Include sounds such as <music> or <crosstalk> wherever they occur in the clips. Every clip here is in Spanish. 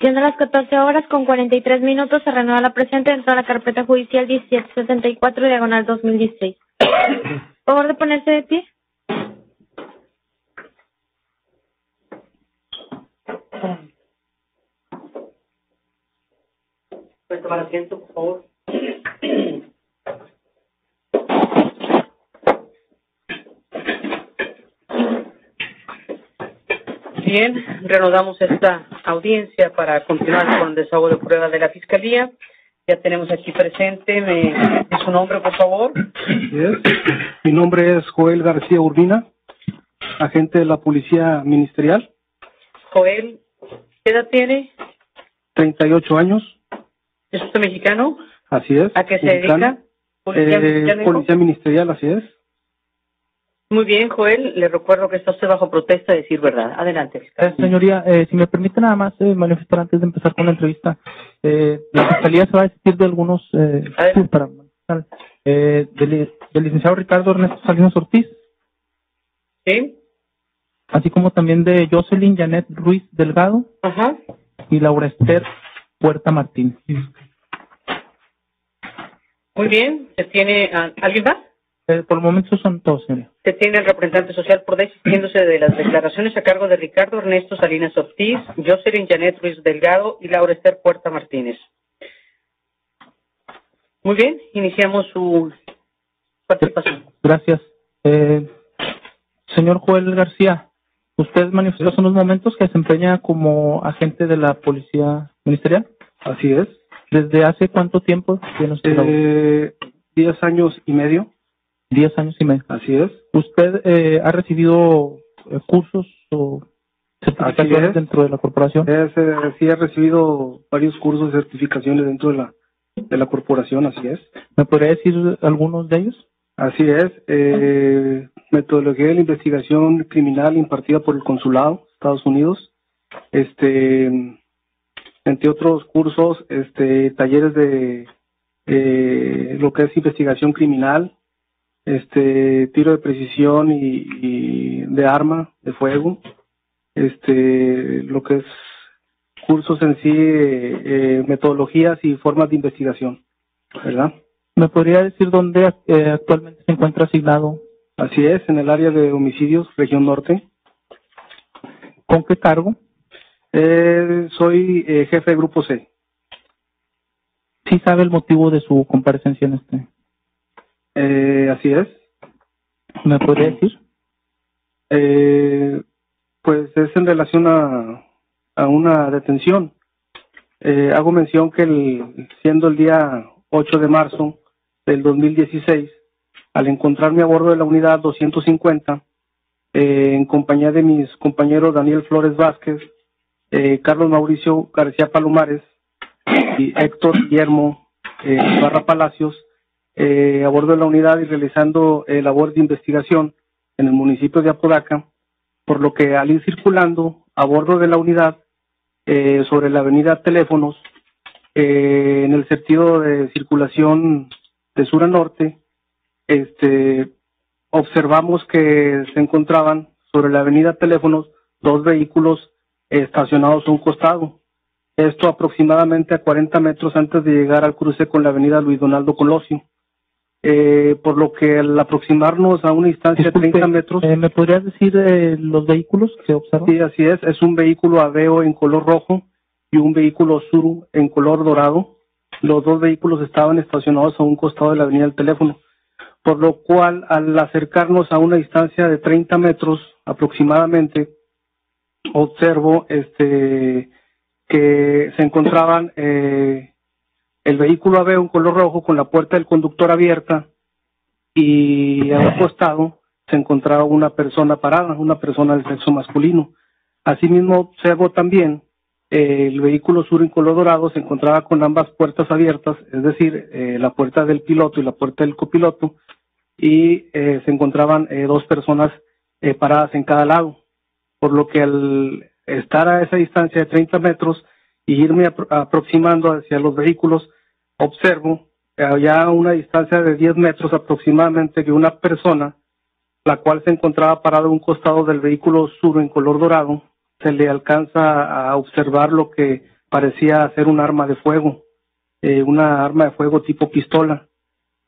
Siendo las 14 horas con 43 minutos, se renueva la presente dentro de la carpeta judicial 1774, diagonal 2016. <coughs> Por favor de ponerse de pie. Puede tomar asiento, por favor. Bien, reanudamos esta audiencia para continuar con el desahogo de prueba de la Fiscalía. Ya tenemos aquí presente, me su nombre, por favor. Yes. Mi nombre es Joel García Urbina, agente de la Policía Ministerial, Joel, ¿qué edad tiene? 38 años, ¿Es usted mexicano? así es. ¿A qué se mexicano. dedica? ¿Policía Eh, ministerial? Policía Ministerial, así es. Muy bien, Joel, le recuerdo que está usted bajo protesta de decir verdad. Adelante, fiscal. Eh, señoría, eh, si me permite nada más eh, manifestar antes de empezar con la entrevista, eh, la fiscalía se va a desistir de algunos, eh, para del, del licenciado Ricardo Ernesto Salinas Ortiz, ¿Sí? así como también de Jocelyn Janet Ruiz Delgado Ajá. y Laura Esther Puerta Martínez. Muy bien, se tiene... a- ¿Alguien más? Eh, por el momento son todos, señoría. Se tiene el representante social por desistiéndose de las declaraciones a cargo de Ricardo Ernesto Salinas Ortiz, Jocelyn Janet Ruiz Delgado y Laura Esther Puerta Martínez. Muy bien, iniciamos su participación. Gracias. Eh, señor Joel García, usted manifestó hace unos momentos que desempeña como agente de la Policía Ministerial. Así es. ¿Desde hace cuánto tiempo tiene usted? Eh, 10 años y medio, Diez años y medio. así es. ¿Usted eh, ha recibido eh, cursos o certificaciones es. dentro de la corporación? Es, eh, sí, he recibido varios cursos de certificaciones dentro de la, de la corporación, así es. ¿Me podría decir algunos de ellos? Así es. Eh, metodología de la investigación criminal impartida por el consulado de Estados Unidos. Este, entre otros cursos, este, talleres de eh, lo que es investigación criminal, este, tiro de precisión y, y de arma de fuego, este, lo que es cursos en sí, eh, eh, metodologías y formas de investigación, ¿verdad? ¿Me podría decir dónde eh, actualmente se encuentra asignado? Así es, en el área de homicidios, región norte. ¿Con qué cargo? Eh, soy eh, jefe de grupo C. ¿Sí sabe el motivo de su comparecencia en este? Eh, así es. ¿Me podría decir? Eh, pues es en relación a, a una detención. Eh, hago mención que el, siendo el día 8 de marzo del 2016, al encontrarme a bordo de la unidad 250, eh, en compañía de mis compañeros Daniel Flores Vázquez, eh, Carlos Mauricio García Palomares y Héctor Guillermo eh, Barra Palacios, eh, a bordo de la unidad y realizando eh, labor de investigación en el municipio de Apodaca, por lo que al ir circulando a bordo de la unidad eh, sobre la avenida Teléfonos, eh, en el sentido de circulación de sur a norte, este, observamos que se encontraban sobre la avenida Teléfonos dos vehículos estacionados a un costado. Esto aproximadamente a 40 metros antes de llegar al cruce con la avenida Luis Donaldo Colosio. Eh, por lo que al aproximarnos a una distancia de 30 metros, eh, ¿Me podrías decir eh, los vehículos que observa? sí, así es, es un vehículo Aveo en color rojo y un vehículo Suru en color dorado. Los dos vehículos estaban estacionados a un costado de la avenida del teléfono, por lo cual al acercarnos a una distancia de 30 metros aproximadamente, observo este que se encontraban eh, el vehículo Aveo color rojo con la puerta del conductor abierta y a un costado se encontraba una persona parada, una persona del sexo masculino. Asimismo observo también eh, el vehículo sur en color dorado se encontraba con ambas puertas abiertas, es decir, eh, la puerta del piloto y la puerta del copiloto, y eh, se encontraban eh, dos personas paradas en cada lado, por lo que al estar a esa distancia de 30 metros y irme apro- aproximando hacia los vehículos, observo ya a una distancia de 10 metros aproximadamente que una persona, la cual se encontraba parada a un costado del vehículo sur en color dorado, se le alcanza a observar lo que parecía ser un arma de fuego, eh, una arma de fuego tipo pistola,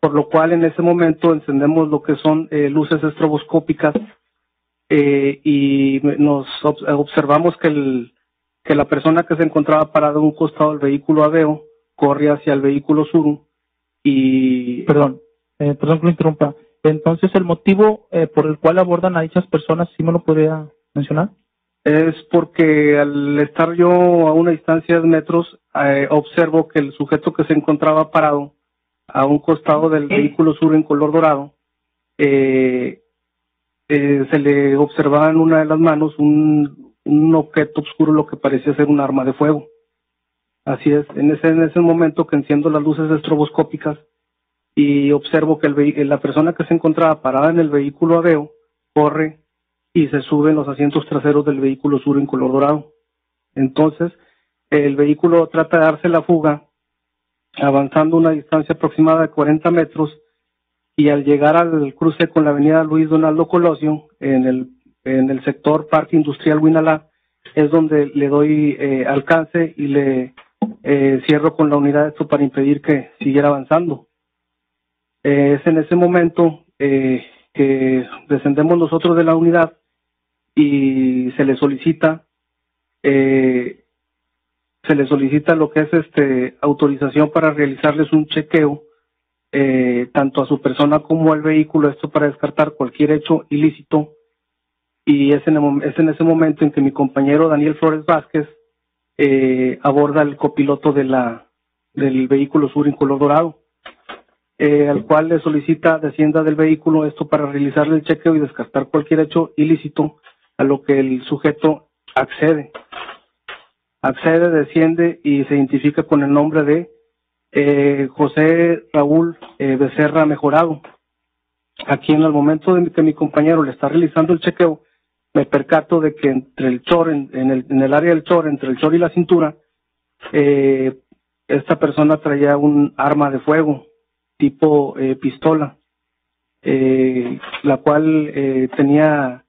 por lo cual en ese momento encendemos lo que son eh, luces estroboscópicas eh, y nos ob- observamos que, el, que la persona que se encontraba parada en un costado del vehículo Aveo corre hacia el vehículo Suru y Perdón, eh, perdón que lo interrumpa. Entonces, el motivo eh, por el cual abordan a dichas personas, ¿sí me lo podría mencionar? es porque al estar yo a una distancia de metros eh, observo que el sujeto que se encontraba parado a un costado del vehículo sur en color dorado eh, eh, se le observaba en una de las manos un, un objeto oscuro lo que parecía ser un arma de fuego así es en ese en ese momento que enciendo las luces estroboscópicas y observo que el la persona que se encontraba parada en el vehículo Aveo corre y se suben los asientos traseros del vehículo sur en color dorado. Entonces, el vehículo trata de darse la fuga, avanzando una distancia aproximada de 40 metros, y al llegar al cruce con la avenida Luis Donaldo Colosio, en el, en el sector Parque Industrial Huinalá, es donde le doy eh, alcance y le eh, cierro con la unidad esto para impedir que siguiera avanzando. Eh, es en ese momento eh, que descendemos nosotros de la unidad y se le solicita eh, se le solicita lo que es este autorización para realizarles un chequeo tanto a su persona como al vehículo esto para descartar cualquier hecho ilícito y es en, el es en ese momento en que mi compañero Daniel Flores Vázquez eh, aborda el copiloto de la del vehículo sur en color dorado eh, al cual le solicita descienda del vehículo esto para realizarle el chequeo y descartar cualquier hecho ilícito a lo que el sujeto accede. Accede, desciende y se identifica con el nombre de eh, José Raúl eh, Becerra Mejorado. Aquí en el momento de que mi compañero le está realizando el chequeo, me percato de que entre el chor, en, en el, en el área del chor, entre el chor y la cintura, eh, esta persona traía un arma de fuego tipo eh, pistola, eh, la cual eh, tenía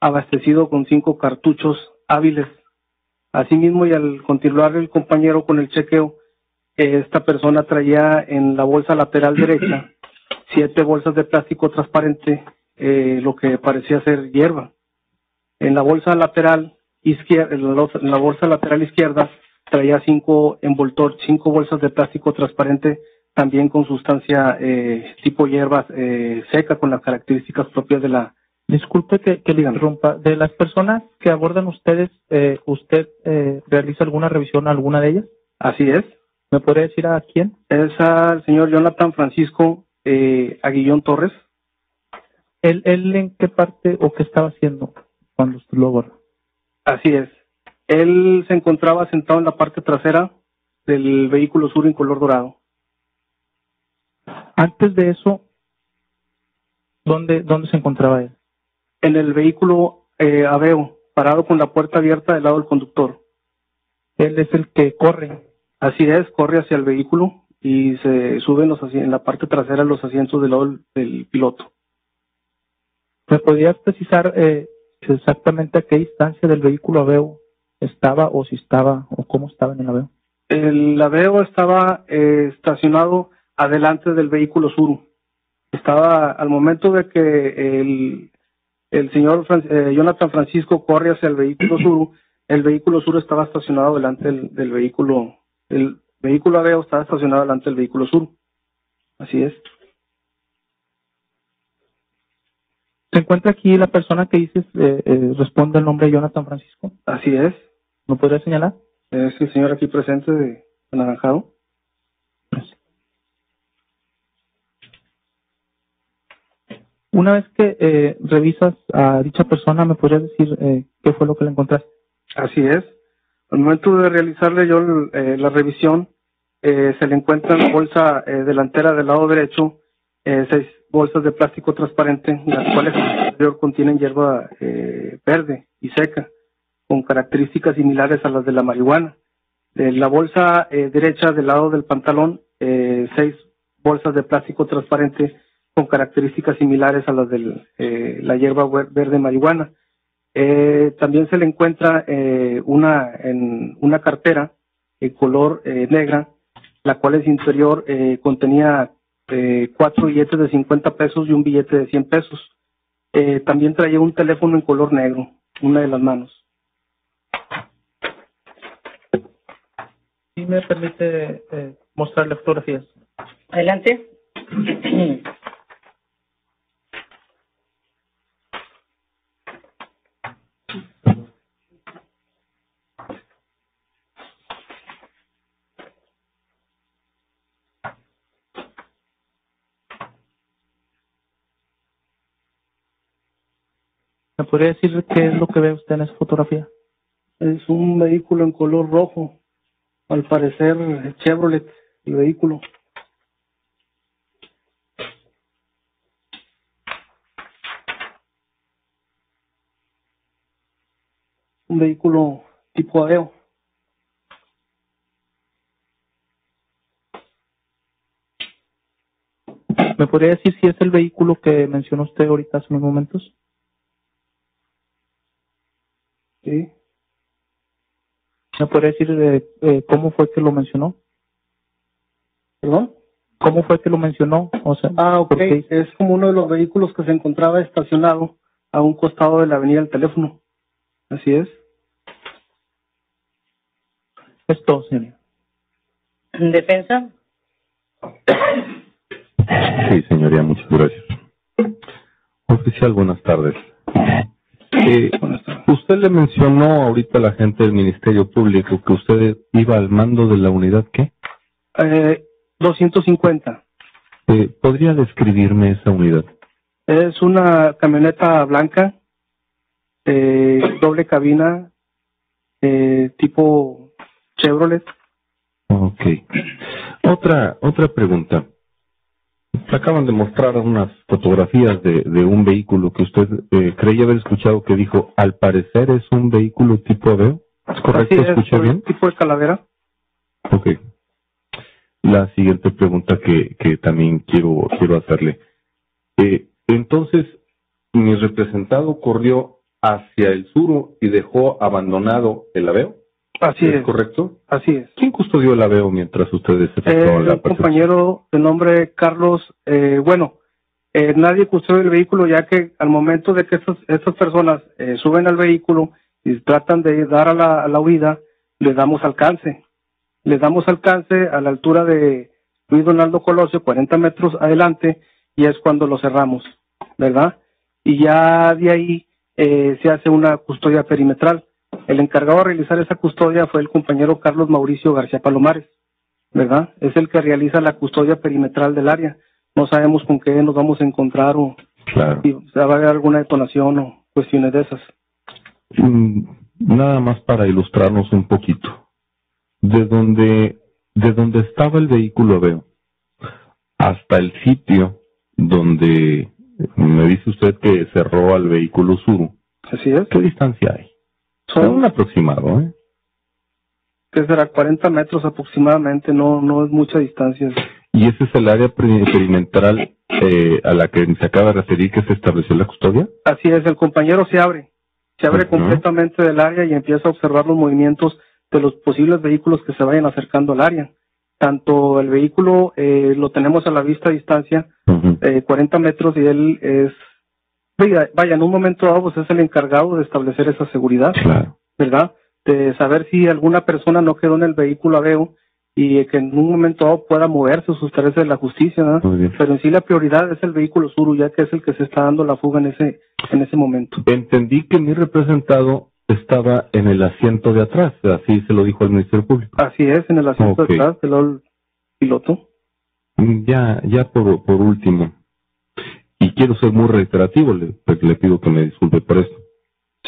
abastecido con cinco cartuchos hábiles. Asimismo, y al continuar el compañero con el chequeo, esta persona traía en la bolsa lateral <clears throat> derecha siete bolsas de plástico transparente, eh, lo que parecía ser hierba. En la bolsa lateral izquierda, en la, bolsa lateral izquierda traía cinco envoltor, cinco bolsas de plástico transparente también con sustancia eh, tipo hierbas eh, seca con las características propias de la Disculpe que, que le interrumpa. De las personas que abordan ustedes, eh, ¿usted eh, realiza alguna revisión a alguna de ellas? así es ¿Me podría decir a quién? es al señor Jonathan Francisco eh, Aguillón Torres ¿Él, ¿Él en qué parte o qué estaba haciendo cuando usted lo así es. Él se encontraba sentado en la parte trasera del vehículo sur en color dorado. Antes de eso, ¿dónde, dónde se encontraba él? en el vehículo eh, Aveo parado con la puerta abierta del lado del conductor. Él es el que corre. así es corre hacia el vehículo y se sube en, los en la parte trasera los asientos del lado del- del piloto. ¿Me podrías precisar eh, exactamente a qué distancia del vehículo Aveo estaba o si estaba o cómo estaba en el Aveo? El Aveo estaba eh, estacionado adelante del vehículo Suru. Estaba al momento de que el, el señor Fran- eh, Jonathan Francisco corre hacia el vehículo <clears throat> Suru, el vehículo Suru estaba estacionado delante del, del vehículo, el vehículo Aveo estaba estacionado delante del vehículo Suru. Así es. ¿Se encuentra aquí la persona que dices eh, eh, responde el nombre de Jonathan Francisco? Así es. ¿Me podría señalar? Es el señor aquí presente de Anaranjado. Una vez que eh, revisas a dicha persona, ¿me podrías decir eh, qué fue lo que le encontraste? Así es. Al momento de realizarle yo eh, la revisión, eh, se le encuentra en la bolsa eh, delantera del lado derecho eh, seis bolsas de plástico transparente, las cuales en interior contienen hierba eh, verde y seca, con características similares a las de la marihuana. De la bolsa eh, derecha del lado del pantalón, eh, seis bolsas de plástico transparente con características similares a las de la hierba ver- verde marihuana. Eh, también se le encuentra eh, una en una cartera eh, color eh, negra, la cual en su interior eh, contenía eh, cuatro billetes de 50 pesos y un billete de 100 pesos. Eh, también traía un teléfono en color negro, una de las manos. ¿Sí me permite eh, mostrarle fotografías? Adelante. <clears throat> ¿Me podría decir qué es lo que ve usted en esa fotografía? Es un vehículo en color rojo, al parecer Chevrolet, el vehículo. Un vehículo tipo Aveo. ¿Me podría decir si es el vehículo que mencionó usted ahorita hace unos momentos? Sí. ¿Me podría decir eh, eh, cómo fue que lo mencionó? ¿Perdón? ¿Cómo fue que lo mencionó? O sea, Ah, ok. Es como uno de los vehículos que se encontraba estacionado a un costado de la avenida del teléfono. Así es. Es todo, señoría. Defensa. Sí, señoría, muchas gracias. Oficial, buenas tardes. Eh, usted le mencionó ahorita a la gente del Ministerio Público que usted iba al mando de la unidad, ¿qué? Eh, 250. Eh, ¿Podría describirme esa unidad? Es una camioneta blanca, eh, doble cabina, eh, tipo Chevrolet. Ok. Otra, otra pregunta. Acaban de mostrar unas fotografías de, de un vehículo que usted eh, creía haber escuchado que dijo, al parecer es un vehículo tipo Aveo. ¿Es correcto? Es, ¿Escuché bien? tipo de calavera. Ok. La siguiente pregunta que, que también quiero, quiero hacerle. Eh, entonces, mi representado corrió hacia el sur y dejó abandonado el aveo. Así ¿Es es, correcto? así es. ¿Quién custodió el aveo mientras ustedes Eh, efectuaban la un compañero de nombre Carlos, eh, bueno, eh, nadie custodia el vehículo ya que al momento de que estas, estas personas eh, suben al vehículo y tratan de dar a la, a la huida, le damos alcance. Le damos alcance a la altura de Luis Donaldo Colosio, 40 metros adelante, y es cuando lo cerramos, ¿verdad? Y ya de ahí eh, se hace una custodia perimetral. El encargado de realizar esa custodia fue el compañero Carlos Mauricio García Palomares. ¿verdad? Es el que realiza la custodia perimetral del área. No sabemos con qué nos vamos a encontrar o Claro. si va a haber alguna detonación o cuestiones de esas. Mm, Nada más para ilustrarnos un poquito. De donde, de donde estaba el vehículo aveo hasta el sitio donde me dice usted que cerró al vehículo Suru. Así es. ¿Qué distancia hay? Son un aproximado, ¿eh? que será 40 metros aproximadamente, no no es mucha distancia. ¿Y ese es el área peri- perimetral eh, a la que se acaba de referir que se estableció la custodia? Así es, el compañero se abre, se abre completamente del área y empieza a observar los movimientos de los posibles vehículos que se vayan acercando al área. Tanto el vehículo eh, lo tenemos a la vista a distancia, Ujú. eh, 40 metros y él es, vaya, vaya, en un momento dado pues es el encargado de establecer esa seguridad, Claro. ¿verdad? De saber si alguna persona no quedó en el vehículo aveo y que en un momento dado pueda moverse o sustraerse de la justicia, ¿verdad? Pero en sí la prioridad es el vehículo Suru, ya que es el que se está dando la fuga en ese, en ese momento. Entendí que mi representado estaba en el asiento de atrás, así se lo dijo al Ministerio Público. Así es, en el asiento Ok. de atrás del piloto. Mm, Ya, ya por, por último, y quiero ser muy reiterativo, le, le pido que me disculpe por esto.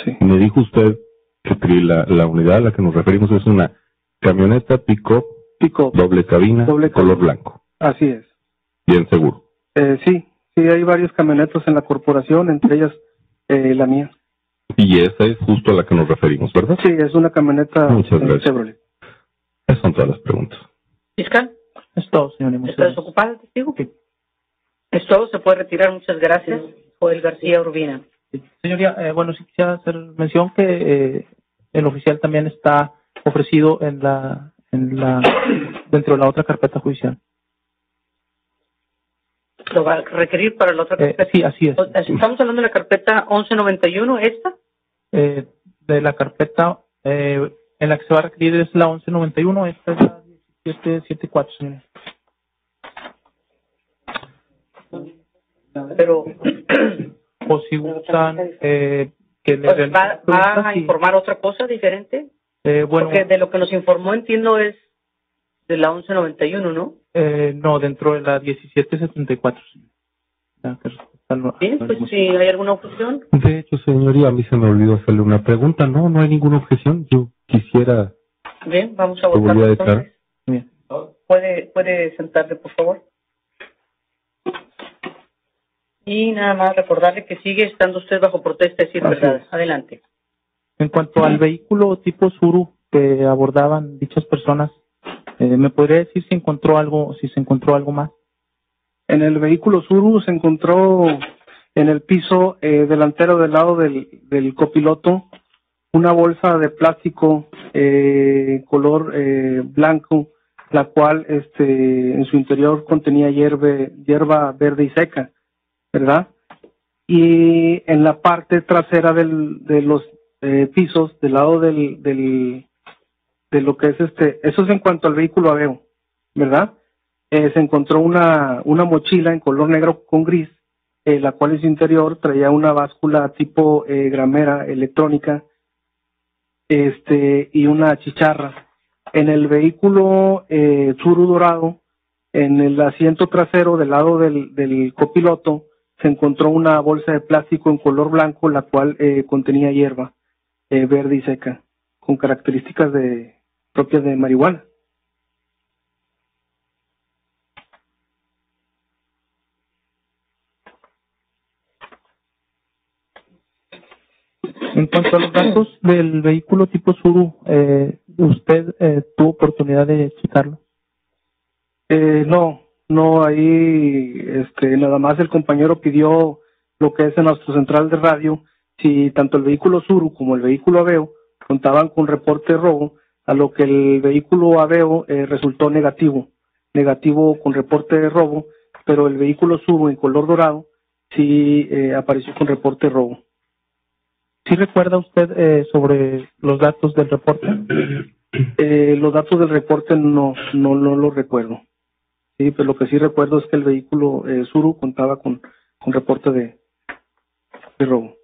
Sí. Me dijo usted que la, la unidad a la que nos referimos es una camioneta pick-up, Pico. doble cabina, Doble color cabina. blanco, Así es. bien seguro. Eh, sí, sí, hay varias camionetas en la corporación, entre ellas eh, la mía. Y esa es justo a la que nos referimos, ¿verdad? Sí, es una camioneta Muchas gracias. Chevrolet. Esas son todas las preguntas. Fiscal, Es todo, señoría. Muchas ¿está gracias. desocupado el testigo? Es todo, se puede retirar. Muchas gracias. Joel García Urbina. Señoría, eh, bueno, sí quisiera hacer mención que eh, el oficial también está ofrecido en la en la <coughs> dentro de la otra carpeta judicial. ¿Lo va a requerir para la otra Eh, carpeta? sí, así es. Estamos hablando de la carpeta 1191, ¿esta? Eh, de la carpeta eh, en la que se va a requerir es la 1191, esta es la 1774, señor. Pero <clears throat> O si gustan eh, que le pues, ¿va, a y- informar otra cosa diferente? eh, bueno, Porque de lo que nos informó entiendo es de la 1191, ¿no? eh, no, dentro de la 1774, señor. Ya, que Bien, pues si hay alguna objeción. De hecho, señoría, a mí se me olvidó hacerle una pregunta. No, no hay ninguna objeción. Yo quisiera Bien, vamos a votar. ¿Puede, puede sentarle, por favor? Y nada más recordarle que sigue estando usted bajo protesta, es decir, Así verdad. es. Adelante. En cuanto al vehículo tipo Suru que abordaban dichas personas, eh, ¿me podría decir si encontró algo, si se encontró algo más? En el vehículo Suru se encontró en el piso eh, delantero del lado del, del copiloto una bolsa de plástico eh, color eh, blanco, la cual este, en su interior contenía hierve, hierba verde y seca, ¿verdad? Y en la parte trasera del, de los eh, pisos, del lado del, del, de lo que es este, eso es en cuanto al vehículo Aveo, ¿verdad? eh, se encontró una, una mochila en color negro con gris, eh, la cual en su interior traía una báscula tipo eh, gramera electrónica este y una chicharra. En el vehículo eh, Tsuru dorado, en el asiento trasero del lado del, del copiloto, se encontró una bolsa de plástico en color blanco, la cual eh, contenía hierba eh, verde y seca, con características de propias de marihuana. En cuanto a los datos del vehículo tipo Suru, eh, ¿usted eh, tuvo oportunidad de checarlo? Eh, no, no, ahí este, nada más el compañero pidió lo que es en nuestro central de radio, si tanto el vehículo Suru como el vehículo Aveo contaban con reporte de robo, a lo que el vehículo Aveo eh, resultó negativo, negativo con reporte de robo, pero el vehículo Suru en color dorado sí eh, apareció con reporte de robo. ¿Sí recuerda usted eh, sobre los datos del reporte? Eh, los datos del reporte no, no, no los recuerdo. Sí, pero lo que sí recuerdo es que el vehículo eh, Suru contaba con, con reporte de, de robo.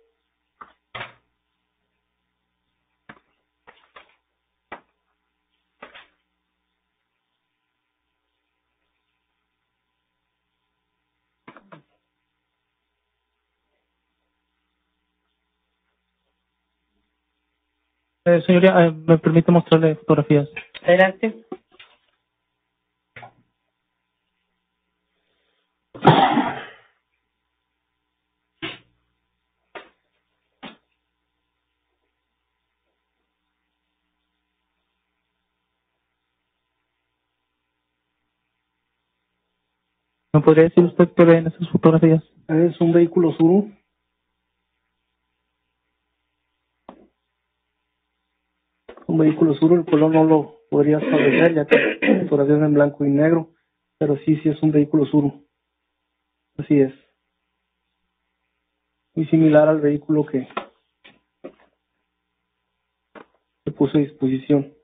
Eh, señoría, eh, ¿me permite mostrarle fotografías? Adelante. ¿Me podría decir usted qué ve en esas fotografías? Es un vehículo Suru. Un vehículo Suru, el color no lo podría establecer ya que la fotografía es en blanco y negro, pero sí, sí es un vehículo Suru. Así es. Muy similar al vehículo que se puso a disposición.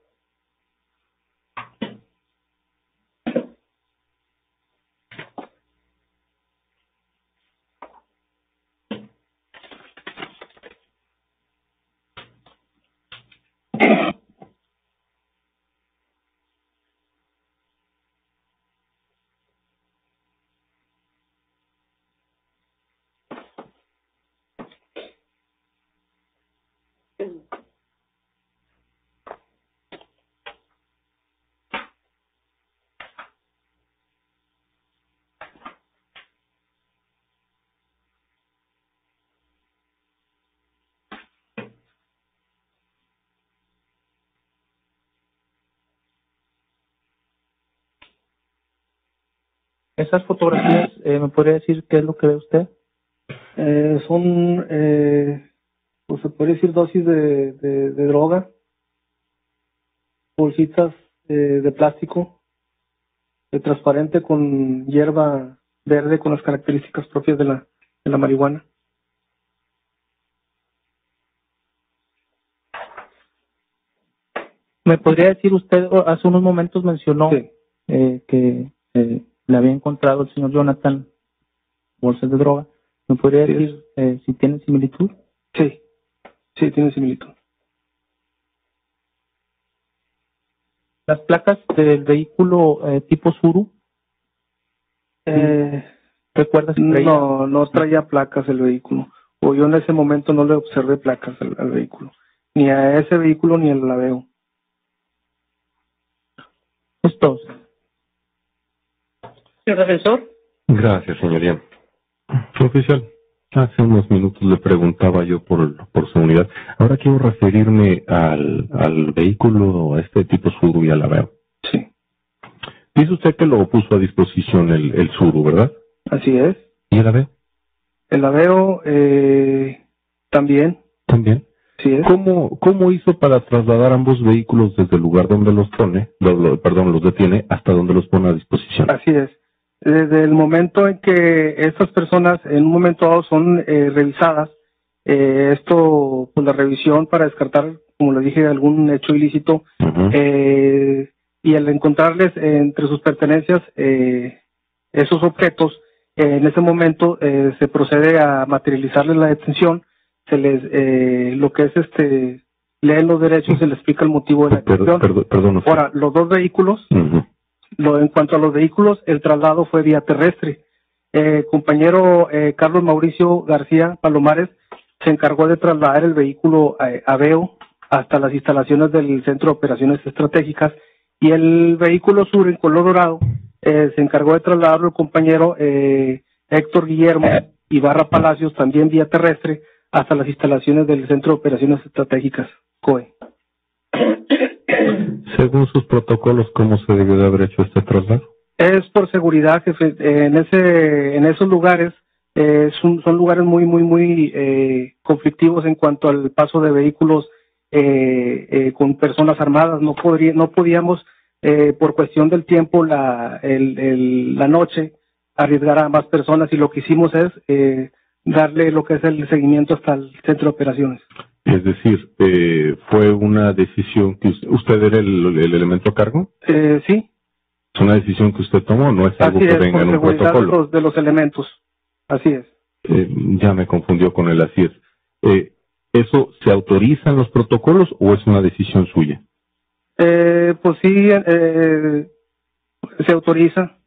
Esas fotografías, eh, ¿me podría decir qué es lo que ve usted? Eh, son, eh, pues se puede decir dosis de, de, de droga, bolsitas eh, de plástico, de transparente con hierba verde con las características propias de la, de la marihuana. ¿Me podría decir usted, o hace unos momentos mencionó Sí. eh, que eh, le había encontrado el señor Jonathan bolsas de droga? ¿Me podría Sí, decir eh, si tiene similitud? Sí, sí, tiene similitud. Las placas del vehículo eh, tipo Suru, Eh, ¿recuerdas si traía? no, no traía placas el vehículo. O yo en ese momento no le observé placas al, al vehículo. Ni a ese vehículo ni al laveo. Estos. Señor defensor, Gracias, señoría. Oficial, hace unos minutos le preguntaba yo por, por su unidad. Ahora quiero referirme al, al vehículo, a este tipo Suru y a la veo. Sí, Dice usted que lo puso a disposición el, el Suru, ¿verdad? así es. ¿Y el AVE? El laveo eh, también, También. sí es. ¿Cómo, ¿Cómo hizo para trasladar ambos vehículos desde el lugar donde los pone, lo- lo- perdón, los detiene, hasta donde los pone a disposición? Así es. Desde el momento en que estas personas en un momento dado son eh, revisadas, eh, esto, pues la revisión para descartar, como le dije, algún hecho ilícito, eh, y al encontrarles entre sus pertenencias eh, esos objetos, eh, en ese momento eh, se procede a materializarles la detención, se les, lo que es este, leen los derechos, se les explica el motivo de la detención. perdón, perdón, oficial. Ahora, los dos vehículos. Lo, en cuanto a los vehículos, el traslado fue vía terrestre. Eh, compañero eh, Carlos Mauricio García Palomares se encargó de trasladar el vehículo eh, Aveo hasta las instalaciones del Centro de Operaciones Estratégicas y el vehículo sur en color dorado eh, se encargó de trasladarlo el compañero eh, Héctor Guillermo Ibarra Palacios también vía terrestre hasta las instalaciones del Centro de Operaciones Estratégicas COE. Según sus protocolos, ¿cómo se debió de haber hecho este traslado? Es por seguridad, jefe. En ese, en esos lugares eh, son, lugares muy, muy, muy eh, conflictivos en cuanto al paso de vehículos eh, eh, con personas armadas. No podría, no podíamos eh, por cuestión del tiempo la, el, el- la noche arriesgar a más personas y lo que hicimos es darle lo que es el seguimiento hasta el centro de operaciones. Es decir, eh, ¿fue una decisión que usted, usted era el, el elemento a cargo? Eh, sí, ¿Es una decisión que usted tomó? ¿No es algo que es, venga en un seguridad de protocolo? los, de los elementos. Así es. Eh, ya me confundió con el así es. Eh, ¿Eso se autoriza en los protocolos o es una decisión suya? Eh, pues sí, eh, se autoriza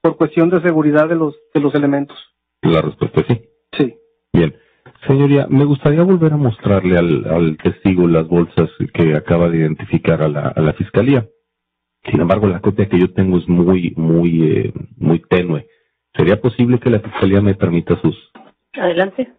por cuestión de seguridad de los de los elementos. La respuesta es sí. Sí. Bien. Señoría, me gustaría volver a mostrarle al, testigo las bolsas que acaba de identificar a la, a la fiscalía. Sin embargo, la copia que yo tengo es muy, muy, eh, muy tenue. ¿Sería posible que la fiscalía me permita sus? adelante.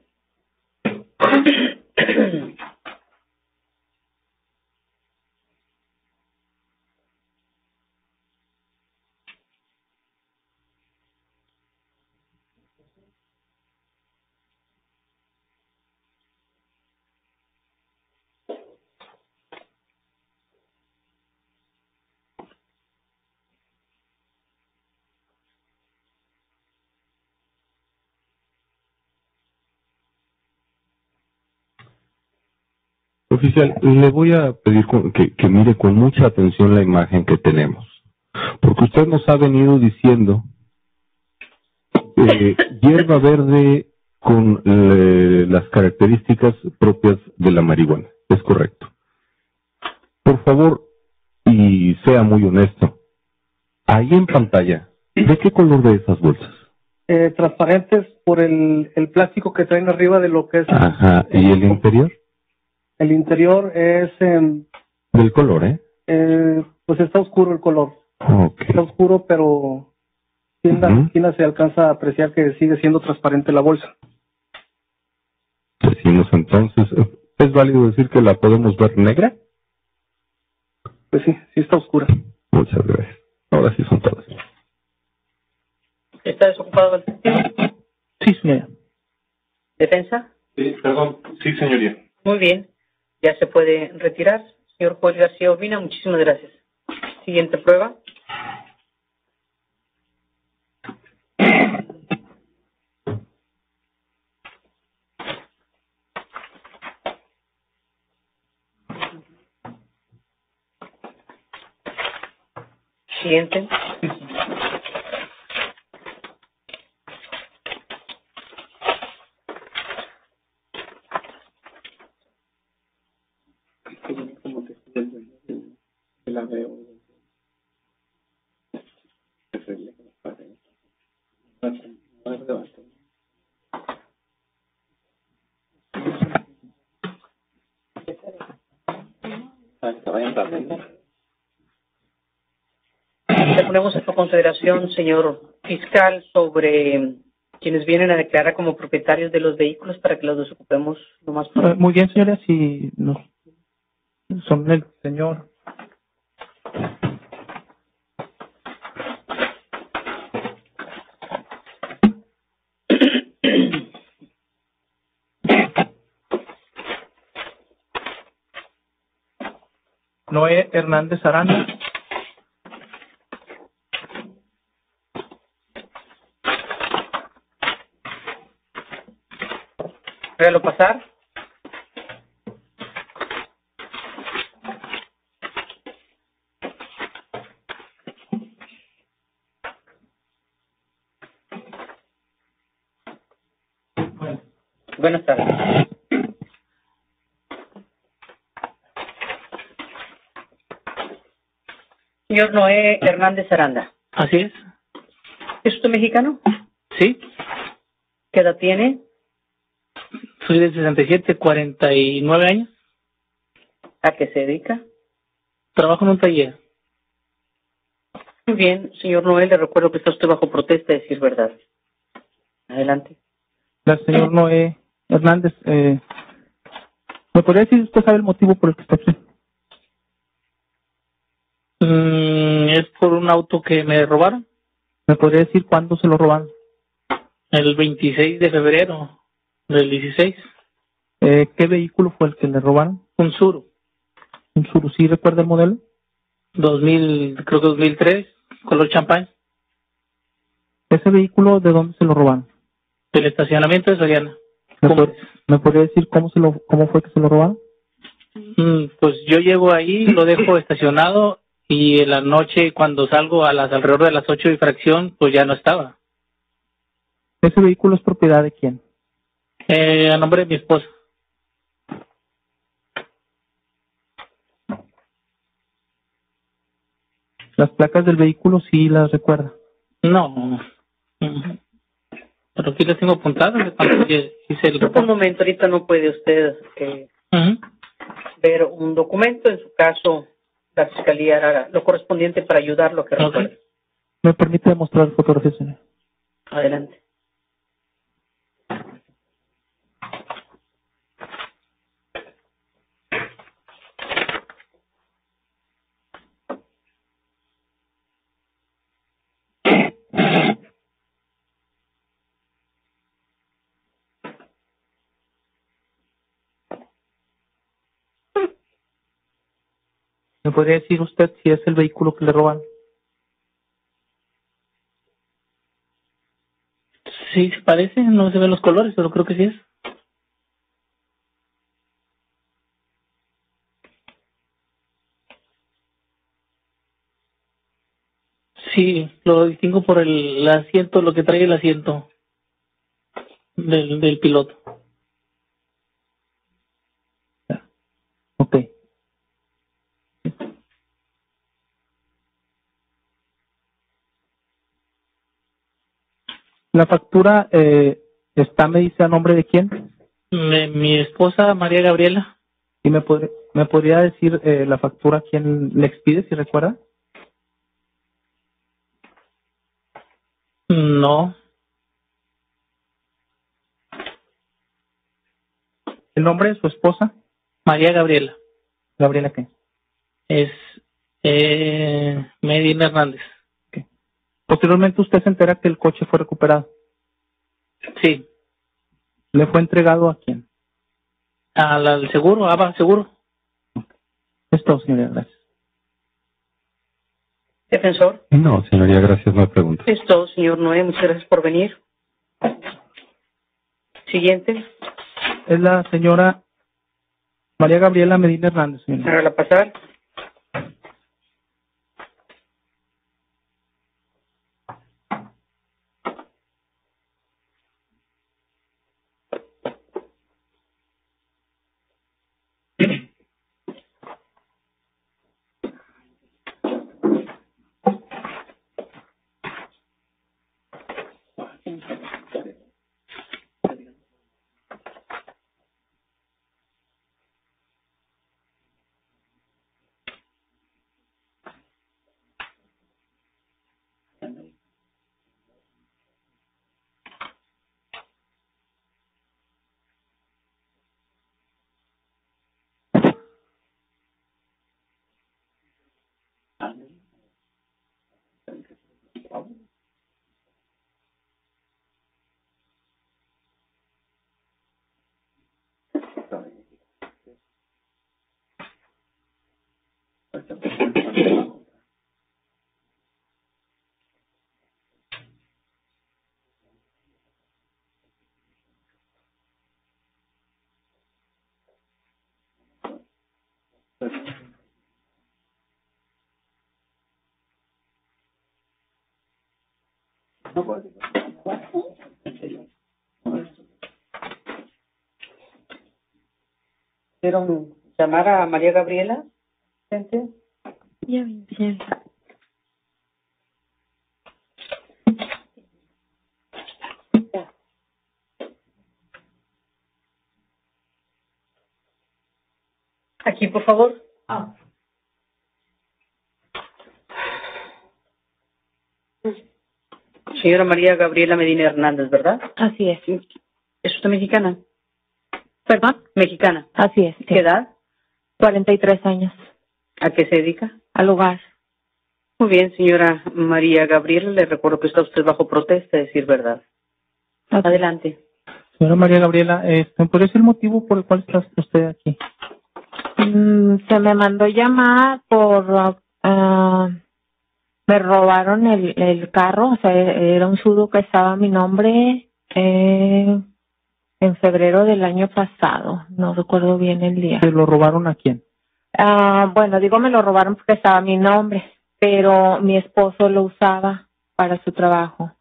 Oficial, le voy a pedir con- que, que mire con mucha atención la imagen que tenemos. Porque usted nos ha venido diciendo eh, <laughs> hierba verde con eh, las características propias de la marihuana. Es correcto. Por favor, y sea muy honesto, ahí en pantalla, ¿de qué color de esas bolsas? Eh, transparentes por el, el plástico que traen arriba de lo que es Ajá, ¿y el interior? El interior es em, Del color, ¿eh? eh, pues está oscuro el color. Está oscuro, pero la Ujú. esquina se alcanza a apreciar que sigue siendo transparente la bolsa. Decimos entonces, ¿es válido decir que la podemos ver negra? Pues sí, sí está oscura. Muchas gracias. Ahora sí son todas. ¿Está desocupado? Sí, señora. ¿Defensa? Sí, perdón. Sí, señoría. Muy bien. Ya se puede retirar. Señor Juez García Urbina, muchísimas gracias. Siguiente prueba. Siguiente. la veo. Le ponemos a su consideración, señor fiscal, sobre quienes vienen a declarar como propietarios de los vehículos para que los desocupemos lo más Eh, pronto. Muy bien, señora, si nos son el señor Noé Hernández Aranda, Pasar. Buenas tardes. Señor Noé Hernández Aranda, así es, ¿es usted mexicano? sí, ¿Qué edad tiene? Soy de 67, 49 años, ¿A qué se dedica? trabajo en un taller. Muy bien, señor Noel, le recuerdo que está usted bajo protesta de decir verdad. Adelante. La señor Noé Hernández, eh, ¿me podría decir usted sabe el motivo por el que está aquí? Mm, es por un auto que me robaron. ¿Me podría decir cuándo se lo robaron? El 26 de febrero del 16. Eh, ¿Qué vehículo fue el que le robaron? Un Suru. ¿Un Suru? ¿Sí recuerda el modelo? 2000, creo que 2003, color champán. ¿Ese vehículo de dónde se lo robaron? Del estacionamiento de Soriana. ¿Me, pod- ¿Me podría decir cómo se lo cómo fue que se lo robaron? Mm, pues yo llego ahí, lo dejo <coughs> estacionado y en la noche cuando salgo a las alrededor de las ocho y fracción, pues ya no estaba. ¿Ese vehículo es propiedad de quién? Eh, a nombre de mi esposa. Las placas del vehículo sí las recuerda. No. Pero aquí las tengo apuntadas hice el Por un momento, ahorita no puede usted eh, ver un documento. En su caso, la fiscalía hará lo correspondiente para ayudarlo a que Ok. recuerde. ¿Me permite mostrar fotografías, señor? Adelante. ¿Me podría decir usted si es el vehículo que le roban? Sí, se parece, no se ven los colores, pero creo que sí es. Sí, lo distingo por el, asiento, lo que trae el asiento del, del piloto. Ok. La factura eh, está, me dice, a nombre de quién? mi esposa, María Gabriela. ¿Y me, podría me podría decir eh, la factura quién le expide, si recuerda? No. ¿El nombre de su esposa? María Gabriela. ¿Gabriela qué? Es eh, Medina Hernández. Posteriormente usted se entera que el coche fue recuperado. Sí. ¿Le fue entregado a quién? Al, al seguro, ABA Seguro. Es todo, señora, gracias. Defensor. No, señoría, gracias, no hay preguntas. Es todo, señor Noé. Muchas gracias por venir. Siguiente. Es la señora María Gabriela Medina Hernández, señora. Hágala pasar. ¿Quiero llamar a María Gabriela? Gente. Ya. Aquí, por favor. Señora María Gabriela Medina Hernández, ¿verdad? Así es. ¿Es usted mexicana? ¿Perdón? Mexicana. Así es. sí. ¿Qué edad? 43 años. ¿A qué se dedica? Al hogar. Muy bien, señora María Gabriela, le recuerdo que está usted bajo protesta, es decir verdad. Así- Adelante. Señora María Gabriela, este, ¿cuál es el motivo por el cual está usted aquí? Mm, se me mandó llamar por... ah, me robaron el, el carro, o sea, era un sudo que estaba a mi nombre eh, en febrero del año pasado. No recuerdo bien el día. ¿Se lo robaron a quién? Ah, bueno, digo me lo robaron porque estaba mi nombre, pero mi esposo lo usaba para su trabajo.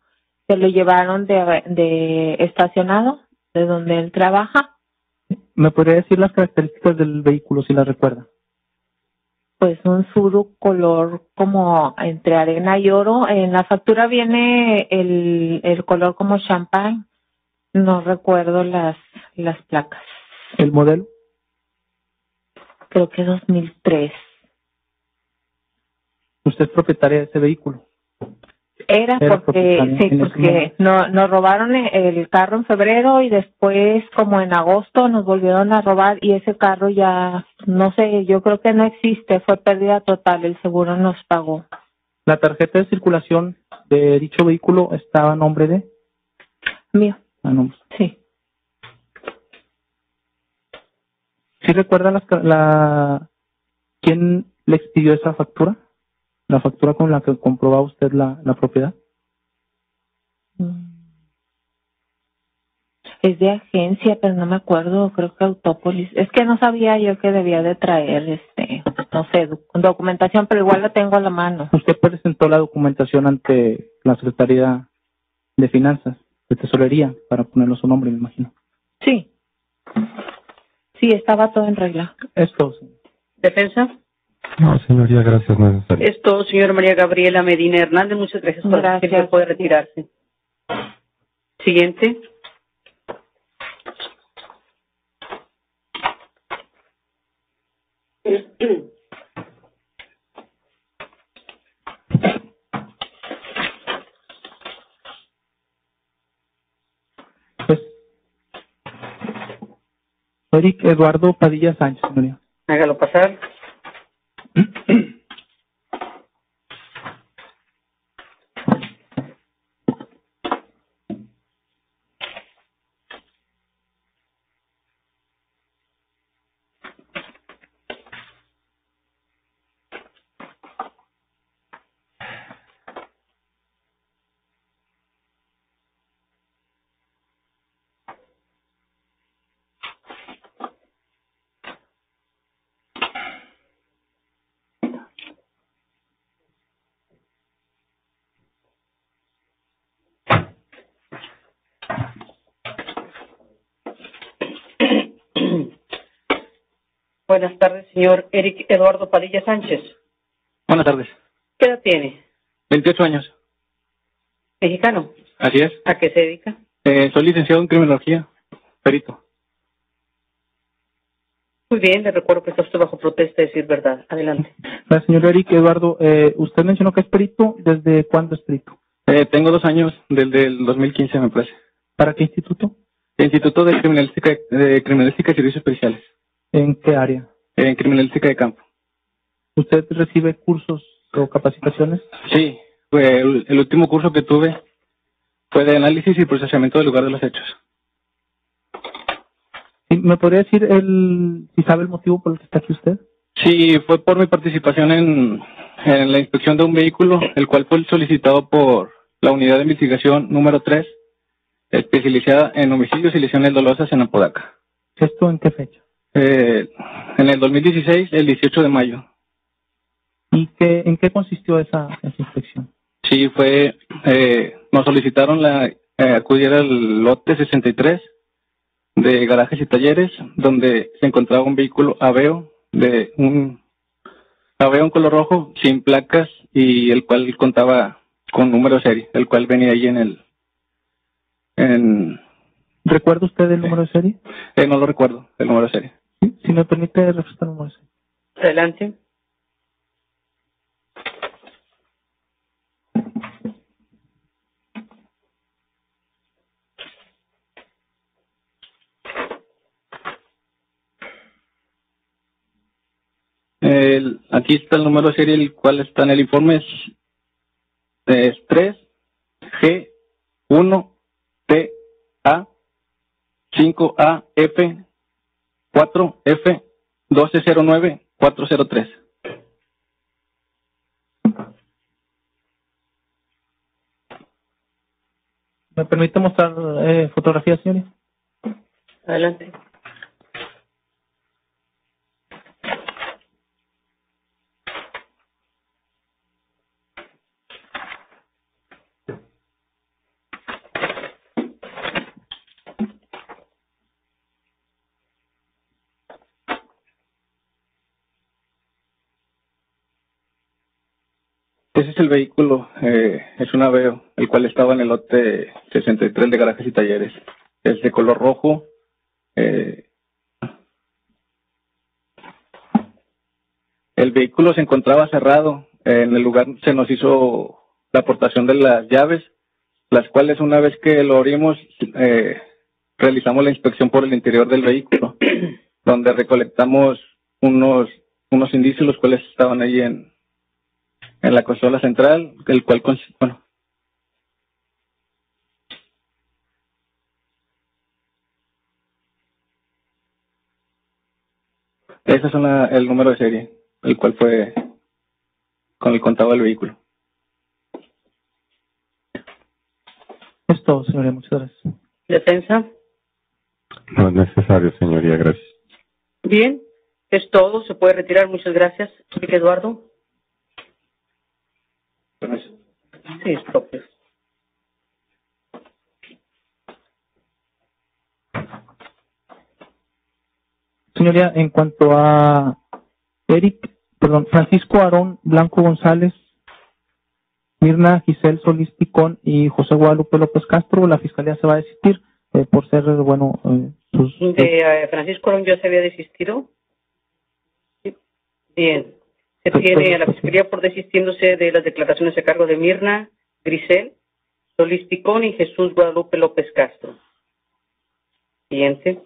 Se lo llevaron de, de estacionado, de donde él trabaja. ¿Me podría decir las características del vehículo si las recuerda? Pues un suru color como entre arena y oro. En la factura viene el, el color como champán. No recuerdo las, las placas. ¿El modelo? Creo que 2003. ¿Usted es propietaria de ese vehículo? Era porque, sí, porque no, nos robaron el carro en febrero y después, como en agosto, nos volvieron a robar y ese carro ya, no sé, yo creo que no existe, fue pérdida total, el seguro nos pagó. ¿La tarjeta de circulación de dicho vehículo estaba a nombre de? Mío, A nombre. sí. ¿Sí recuerda ca- la, quién le expidió esa factura? ¿La factura con la que comprobaba usted la, la propiedad? Mm. Es de agencia, pero no me acuerdo, creo que Autópolis. Es que no sabía yo que debía de traer, este, no sé, doc- documentación, pero igual la tengo a la mano. Usted presentó la documentación ante la Secretaría de Finanzas, de Tesorería, para ponerlo su nombre, me imagino. Sí. Sí, estaba todo en regla. Esto, ¿Defensa? No, señoría, gracias, no es necesario. Es todo, señora María Gabriela Medina Hernández. Muchas gracias por Gracias. Puede retirarse. Siguiente. pues, Eric Eduardo Padilla Sánchez, señoría. Hágalo pasar. Señor Eric Eduardo Padilla Sánchez. Buenas tardes. ¿Qué edad tiene? 28 años. ¿Mexicano? Así es. ¿A qué se dedica? Eh, soy licenciado en criminología. Perito. Muy bien, le recuerdo que está usted bajo protesta de decir verdad. Adelante. <laughs> La señora Eric Eduardo, eh, usted mencionó que es perito. ¿Desde cuándo es perito? Eh, tengo dos años, desde el 2015 me parece. ¿Para qué instituto? Instituto de Criminalística, de Criminalística y Servicios Especiales. ¿En qué área? En Criminalística de Campo. ¿Usted recibe cursos o capacitaciones? Sí, fue el, el último curso que tuve fue de análisis y procesamiento del lugar de los hechos. ¿Y ¿Me podría decir el, si sabe el motivo por el que está aquí usted? Sí, fue por mi participación en, en la inspección de un vehículo, el cual fue solicitado por la unidad de investigación número 3, especializada en homicidios y lesiones dolosas en Apodaca. ¿Esto en qué fecha? Eh, en el 2016, el 18 de mayo. ¿Y qué, en qué consistió esa, esa inspección? Sí, fue, eh, nos solicitaron la, eh, acudir al lote 63 de garajes y talleres, donde se encontraba un vehículo Aveo de un Aveo en color rojo sin placas y el cual contaba con número de serie, el cual venía ahí en el en ¿Recuerda usted el número de serie? eh, no lo recuerdo, el número de serie. Si me permite refrescarme. Adelante. Aquí está el número serial, cual está en el informe, es, es 3G1TA5AF 4F-1209-403. ¿Me permite mostrar eh, fotografías, señores? Adelante. El vehículo, eh, es un Aveo, el cual estaba en el lote 63 de garajes y talleres. Es de color rojo. eh, el vehículo se encontraba cerrado. eh, en el lugar se nos hizo la aportación de las llaves, las cuales una vez que lo abrimos, eh, realizamos la inspección por el interior del vehículo, donde recolectamos unos, unos indicios, los cuales estaban ahí en, en la consola central, el cual, bueno, ese es una- el número de serie, el cual fue con el contado del vehículo. Es todo, señoría. Muchas gracias. Defensa. No es necesario, señoría, gracias. Bien. Es todo. Se puede retirar. Muchas gracias. Eduardo. Sí, es propio. Señoría, en cuanto a Eric, perdón, Francisco Aarón Blanco González, Mirna Giselle Solís Picón y José Guadalupe López Castro, la fiscalía se va a desistir eh, por ser, bueno, eh, sus... De eh, Francisco Arón ya se había desistido. Sí. Bien. Se Pues, tiene a la pues, Fiscalía por desistiéndose de las declaraciones a cargo de Mirna, Grisel, Solís Picón y Jesús Guadalupe López Castro. Siguiente.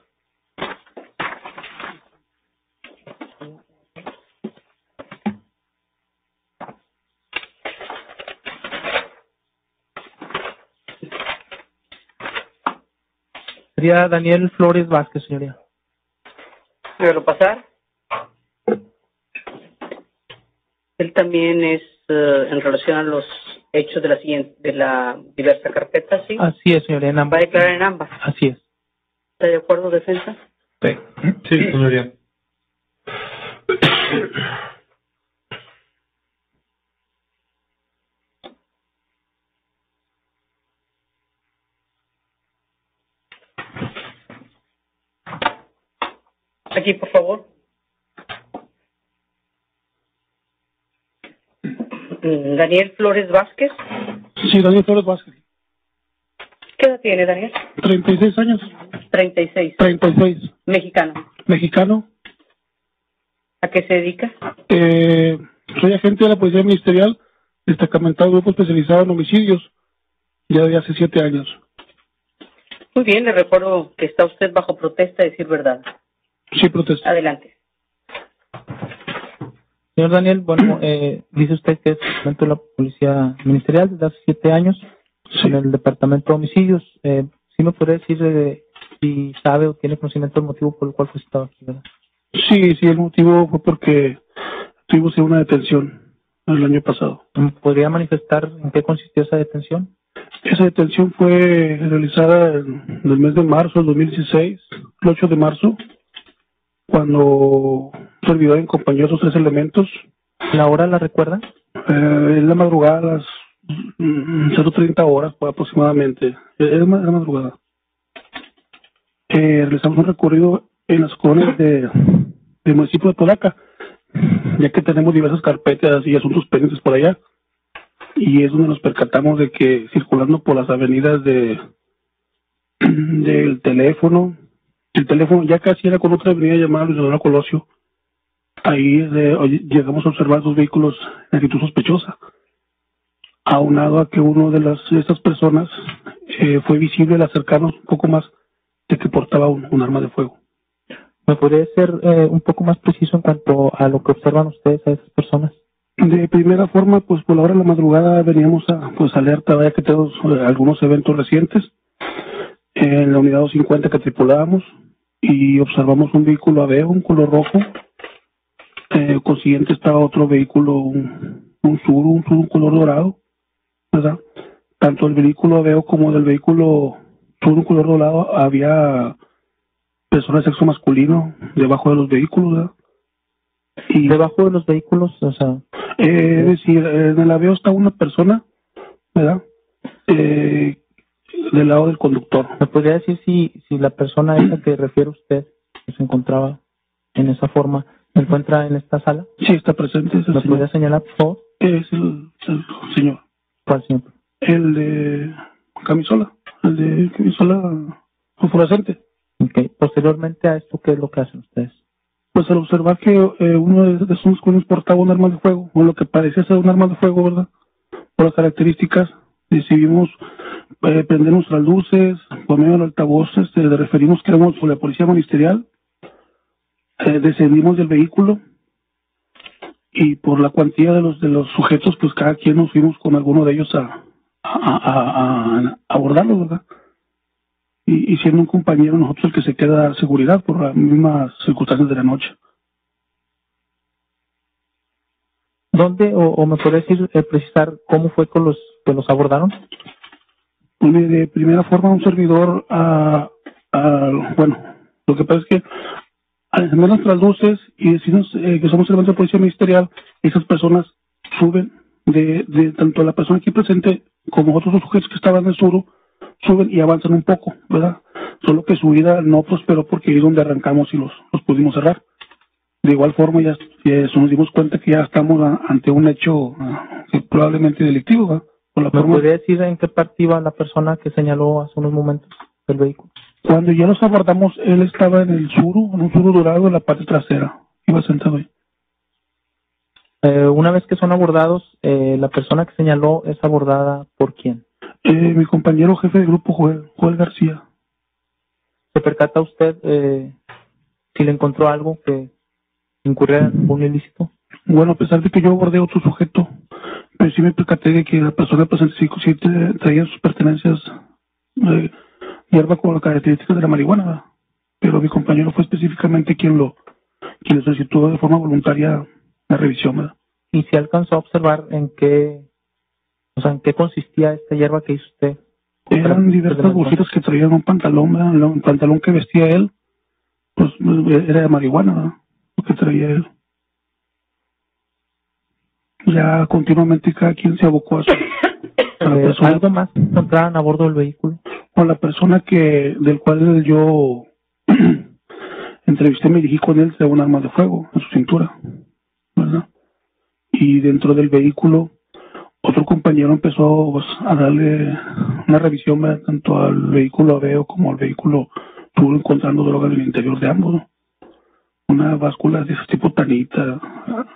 Sería Daniel Flores Vázquez, señoría. Hágalo pasar. Él también es eh, en relación a los hechos de la siguiente, de la diversa carpeta, ¿sí? Así es, señoría, en Va a ambas. declarar en ambas. Así es. ¿Está de acuerdo, defensa? Sí, señoría. Aquí, por favor. mm, Daniel Flores Vázquez. Sí, Daniel Flores Vázquez. ¿Qué edad tiene Daniel? 36 años. 36. 36. Mexicano. Mexicano. ¿A qué se dedica? Eh, soy agente de la Policía Ministerial, destacamentado grupo especializado en homicidios, ya de hace siete años. Muy bien, le recuerdo que está usted bajo protesta de decir verdad. Sí, protesta. Adelante. Señor Daniel, bueno, <clears throat> eh, dice usted que es agente de la Policía Ministerial desde hace siete años en el Departamento de Homicidios. Eh, ¿Sí me podría decir eh, si sabe o tiene conocimiento del motivo por el cual fue citado aquí, verdad? Sí, sí, el motivo fue porque tuvimos una detención el año pasado. ¿Podría manifestar en qué consistió esa detención? Esa detención fue realizada en el mes de marzo del 2016, el 8 de marzo, cuando un servidor de esos tres elementos. ¿La hora la recuerda? Eh, en la madrugada, a las mm, 0.30 horas pues, aproximadamente. Es la madrugada. Eh, realizamos un recorrido en las colonias de, del municipio de Podaca, ya que tenemos diversas carpetas y asuntos pendientes por allá y es donde nos percatamos de que circulando por las avenidas de <clears throat> del teléfono, el teléfono ya casi era con otra avenida llamada Luis Eduardo Colosio, ahí llegamos a observar dos vehículos en actitud sospechosa, aunado a que uno de las de estas personas eh, fue visible al acercarnos un poco más de que portaba un, arma de fuego. ¿Me podría ser eh, un poco más preciso en cuanto a lo que observan ustedes a esas personas? De primera forma, pues por la hora de la madrugada veníamos a pues alerta, vaya que tenemos eh, algunos eventos recientes en la unidad 250 que tripulábamos y observamos un vehículo Aveo, un color rojo. Eh, consiguiente estaba otro vehículo, un, un Suru, un Suru, un color dorado, ¿verdad? Tanto el vehículo Aveo como del vehículo Suru, un color dorado, había personas de sexo masculino debajo de los vehículos, ¿verdad? Y debajo de los vehículos, o sea, eh, es decir, en el avión está una persona, ¿verdad? Eh, del lado del conductor. ¿Me podría decir si, si la persona esa que refiere usted, que se encontraba en esa forma, se encuentra en esta sala? Sí, está presente. Es ¿Me podría señalar, por favor? Es el, señor. ¿Cuál señor? El de camisola, el de camisola fluorescente. Ok. Posteriormente a esto, ¿qué es lo que hacen ustedes? pues al observar que eh, uno de esos masculinos portaba un arma de fuego, o lo que parecía ser un arma de fuego, ¿verdad? Por las características, decidimos eh, prender nuestras luces, por medio del altavoz, este, le referimos que éramos la policía ministerial, eh, descendimos del vehículo y por la cuantía de los de los sujetos, pues cada quien nos fuimos con alguno de ellos a, a, abordarlo, ¿verdad? y, siendo un compañero nosotros el que se queda a seguridad por las mismas circunstancias de la noche. ¿Dónde, o, me puede decir, eh, precisar cómo fue con los que los abordaron? Pues de primera forma un servidor, a, bueno, lo que pasa es que al encender nuestras luces y decirnos eh, que somos elementos de policía ministerial, esas personas suben de, de tanto la persona aquí presente como otros sujetos que estaban en el sur, suben y avanzan un poco, ¿verdad? Solo que su vida no prosperó porque es donde arrancamos y los, los pudimos cerrar. De igual forma, ya, nos dimos cuenta que ya estamos ante un hecho ah, probablemente delictivo, ¿verdad? ¿Me podría decir en qué parte iba la persona que señaló hace unos momentos del vehículo? Cuando ya los abordamos, él estaba en el suru, en un suru dorado en la parte trasera. Iba sentado ahí. Eh, una vez que son abordados, eh, la persona que señaló es abordada por quién? Eh, mi compañero jefe de grupo, Joel, Joel García. ¿Se percata usted eh, si le encontró algo que incurriera en un ilícito? Bueno, a pesar de que yo abordé otro sujeto, pero sí me percaté de que la persona presente sí, sí traía sus pertenencias eh, hierba con las características de la marihuana, pero mi compañero fue específicamente quien lo quien le solicitó de forma voluntaria la revisión. ¿verdad? ¿Y si alcanzó a observar en qué o sea, ¿en qué consistía esta hierba que hizo usted? Eran diversas bolsitas que traían un pantalón, ¿verdad? un pantalón que vestía él, pues era de marihuana, ¿verdad? lo que traía él. Ya continuamente cada quien se abocó a su... Eh, ¿Algo más encontraron a bordo del vehículo? Con la persona que del cual yo <clears throat> entrevisté, me dirigí con él, traía un arma de fuego en su cintura, ¿verdad? Y dentro del vehículo otro compañero empezó pues, a darle una revisión tanto al vehículo Aveo como al vehículo estuvo encontrando droga en el interior de ambos. Una báscula de ese tipo tanita.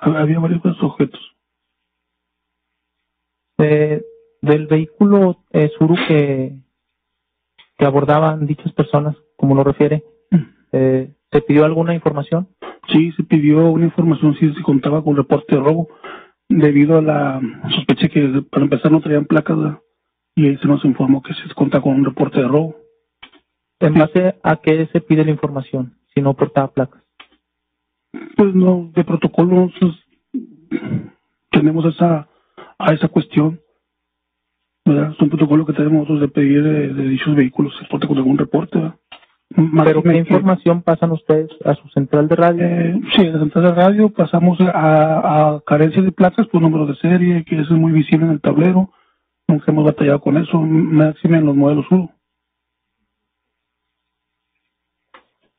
Había varios objetos. Eh, del vehículo eh, Suru que, que abordaban dichas personas, como lo refiere, eh, ¿se pidió alguna información? Sí, se pidió una información si se contaba con reporte de robo, debido a la sospecha que para empezar no traían placas y se nos informó que se contaba con un reporte de robo. ¿En base a qué se pide la información si no portaba placas? Pues no, de protocolo tenemos esa a esa cuestión. ¿verdad? Es un protocolo que tenemos nosotros de pedir de, dichos vehículos se porte con algún reporte. ¿Pero qué información pasan ustedes a su central de radio? Eh, sí, a la central de radio pasamos a, a carencias de placas por número de serie, que eso es muy visible en el tablero. Nunca hemos batallado con eso, máximo en los modelos 1.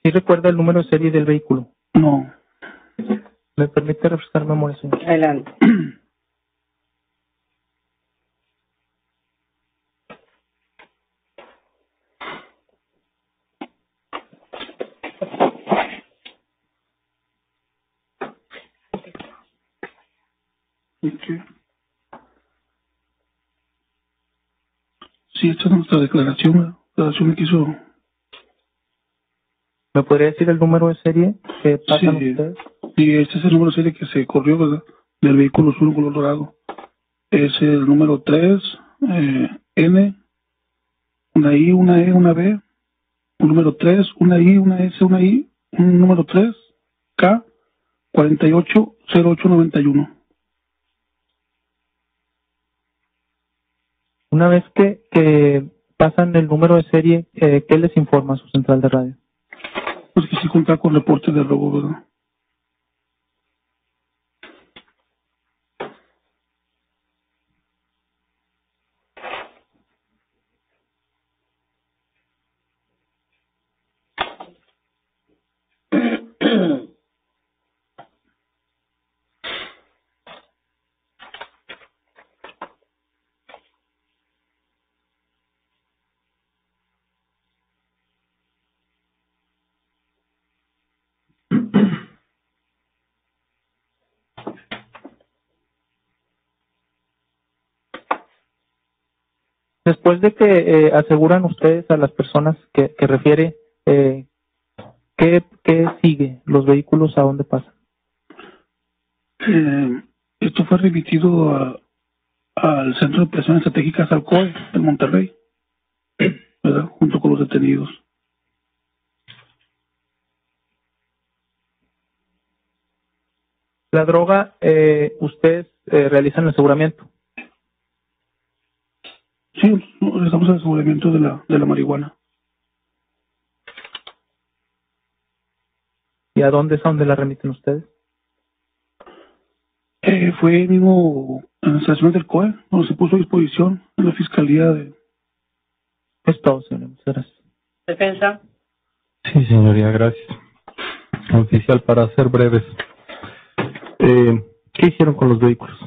¿Sí recuerda el número de serie del vehículo? No. ¿Me permite refrescar memoria, señor? Adelante. Sí, esta es nuestra declaración, la declaración que hizo. ¿Me podría decir el número de serie que pasan ustedes? Sí, este es el número de serie que se corrió, ¿verdad? Del vehículo azul color dorado. Es el número 3, eh, N, una I, una E, una B, un número 3, una I, una S, una I, un número 3, K, 480891. Una vez que, que pasan el número de serie, eh, ¿qué les informa su central de radio? Pues que se cuenta con reporte de robo, ¿verdad? Después de que eh, aseguran ustedes a las personas que, que refiere, eh, ¿qué, ¿qué sigue? ¿Los vehículos a dónde pasan? Eh, esto fue remitido al Centro de Operaciones Estratégicas Alcoy en Monterrey, ¿verdad? junto con los detenidos. La droga, eh, ustedes eh, realizan el aseguramiento. Sí, estamos en el aseguramiento de la, de la marihuana. ¿Y a dónde es a dónde la remiten ustedes? Eh, fue mismo en la estación del COE, donde se puso a disposición en la fiscalía de. Es todo, señor. Muchas gracias. ¿Defensa? Sí, señoría, gracias. Oficial, para ser breves, eh, ¿qué hicieron con los vehículos?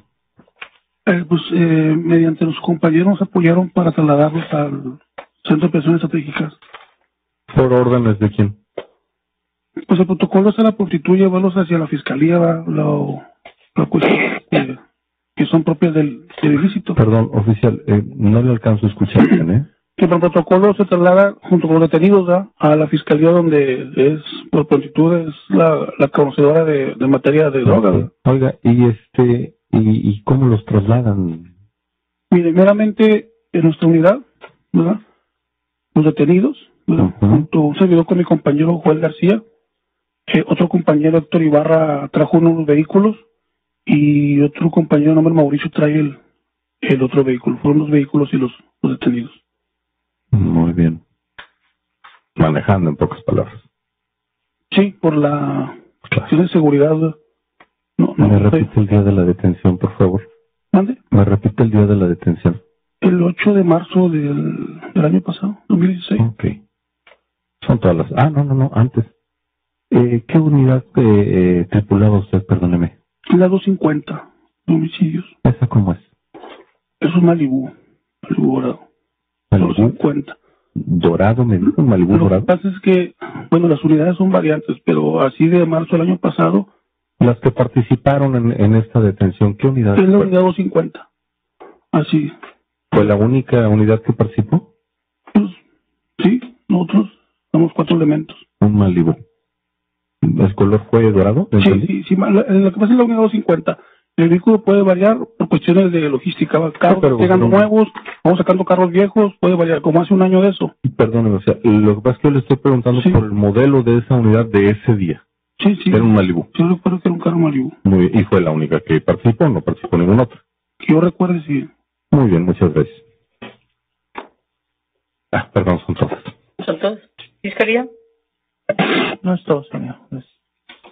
Eh, pues eh, mediante los compañeros apoyaron para trasladarlos al Centro de Operaciones Estratégicas. ¿Por órdenes de quién? Pues el protocolo es la prontitud llevarlos hacia la fiscalía, lo, lo que, que, son propias del, ilícito. Perdón, oficial, eh, no le alcanzo a escuchar bien, ¿eh? Que por protocolo se traslada junto con los detenidos a la fiscalía donde es, por prontitud, es la, la conocedora de, de materia de drogas. Oiga, y este, ¿Y, y cómo los trasladan? Mire, meramente en nuestra unidad, ¿verdad? Los detenidos, Junto un servidor con mi compañero Juan García, eh, otro compañero Héctor Ibarra trajo unos vehículos y otro compañero nombre Mauricio trae el, el otro vehículo. Fueron los vehículos y los, los detenidos. Muy bien. Manejando en pocas palabras. Sí, por la cuestión de seguridad ¿Me repite el día de la detención, por favor? ¿Mande? ¿Me repite el día de la detención? El 8 de marzo del, del año pasado, 2016. Ok. Son todas las... Ah, no, no, no, antes. Eh, ¿Qué unidad eh, eh, tripulaba usted, perdóneme? La 250, homicidios. ¿Esa cómo es? Es un Malibu, Malibu dorado. Malibu 50. dorado, me dijo, Malibu Lo que dorado. pasa es que, bueno, las unidades son variantes, pero así de marzo del año pasado Las que participaron en, en esta detención, ¿qué unidad? es la unidad 250. Así, ¿Fue la única unidad que participó? pues, sí, nosotros somos cuatro elementos. Un Malibu. ¿El color fue dorado? Sí, sí, sí, la- lo que pasa es la unidad 250. El vehículo puede variar por cuestiones de logística. Va- Carros pero- llegan nuevos, vamos sacando carros viejos, puede variar, como hace un año de eso. Perdóneme, o sea, lo que pasa es que yo le estoy preguntando Sí. por el modelo de esa unidad de ese día. Sí, sí. Era un Malibu. Yo recuerdo que era un carro Malibu. Muy bien. Y fue la única que participó, no participó ninguna otra. Que yo recuerde, sí. Muy bien, muchas gracias. Ah, perdón, son todas. ¿Son todos? ¿Fiscalía? No es todo, señor. Es-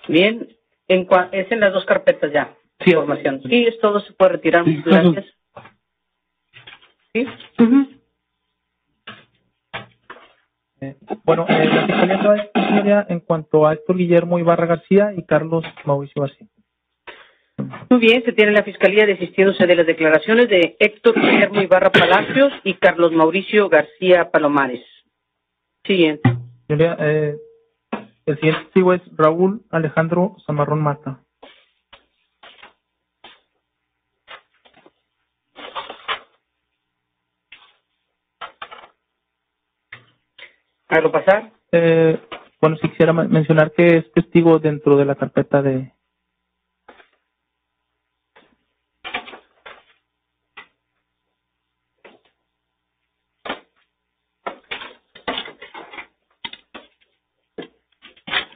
Bien. En cua- es en las dos carpetas ya. Sí, Información. Sí, es todo. Se puede retirar. Sí, Muchas gracias. ¿Sí? Eh, bueno, eh, la Fiscalía historia en cuanto a Héctor Guillermo Ibarra García y Carlos Mauricio García. Muy bien, se tiene la Fiscalía desistiéndose de las declaraciones de Héctor Guillermo Ibarra Palacios y Carlos Mauricio García Palomares. Siguiente. Señoría, eh, el siguiente testigo es Raúl Alejandro Zamarrón Mata. Hágalo pasar. Eh, bueno, si quisiera mencionar que es testigo dentro de la carpeta de...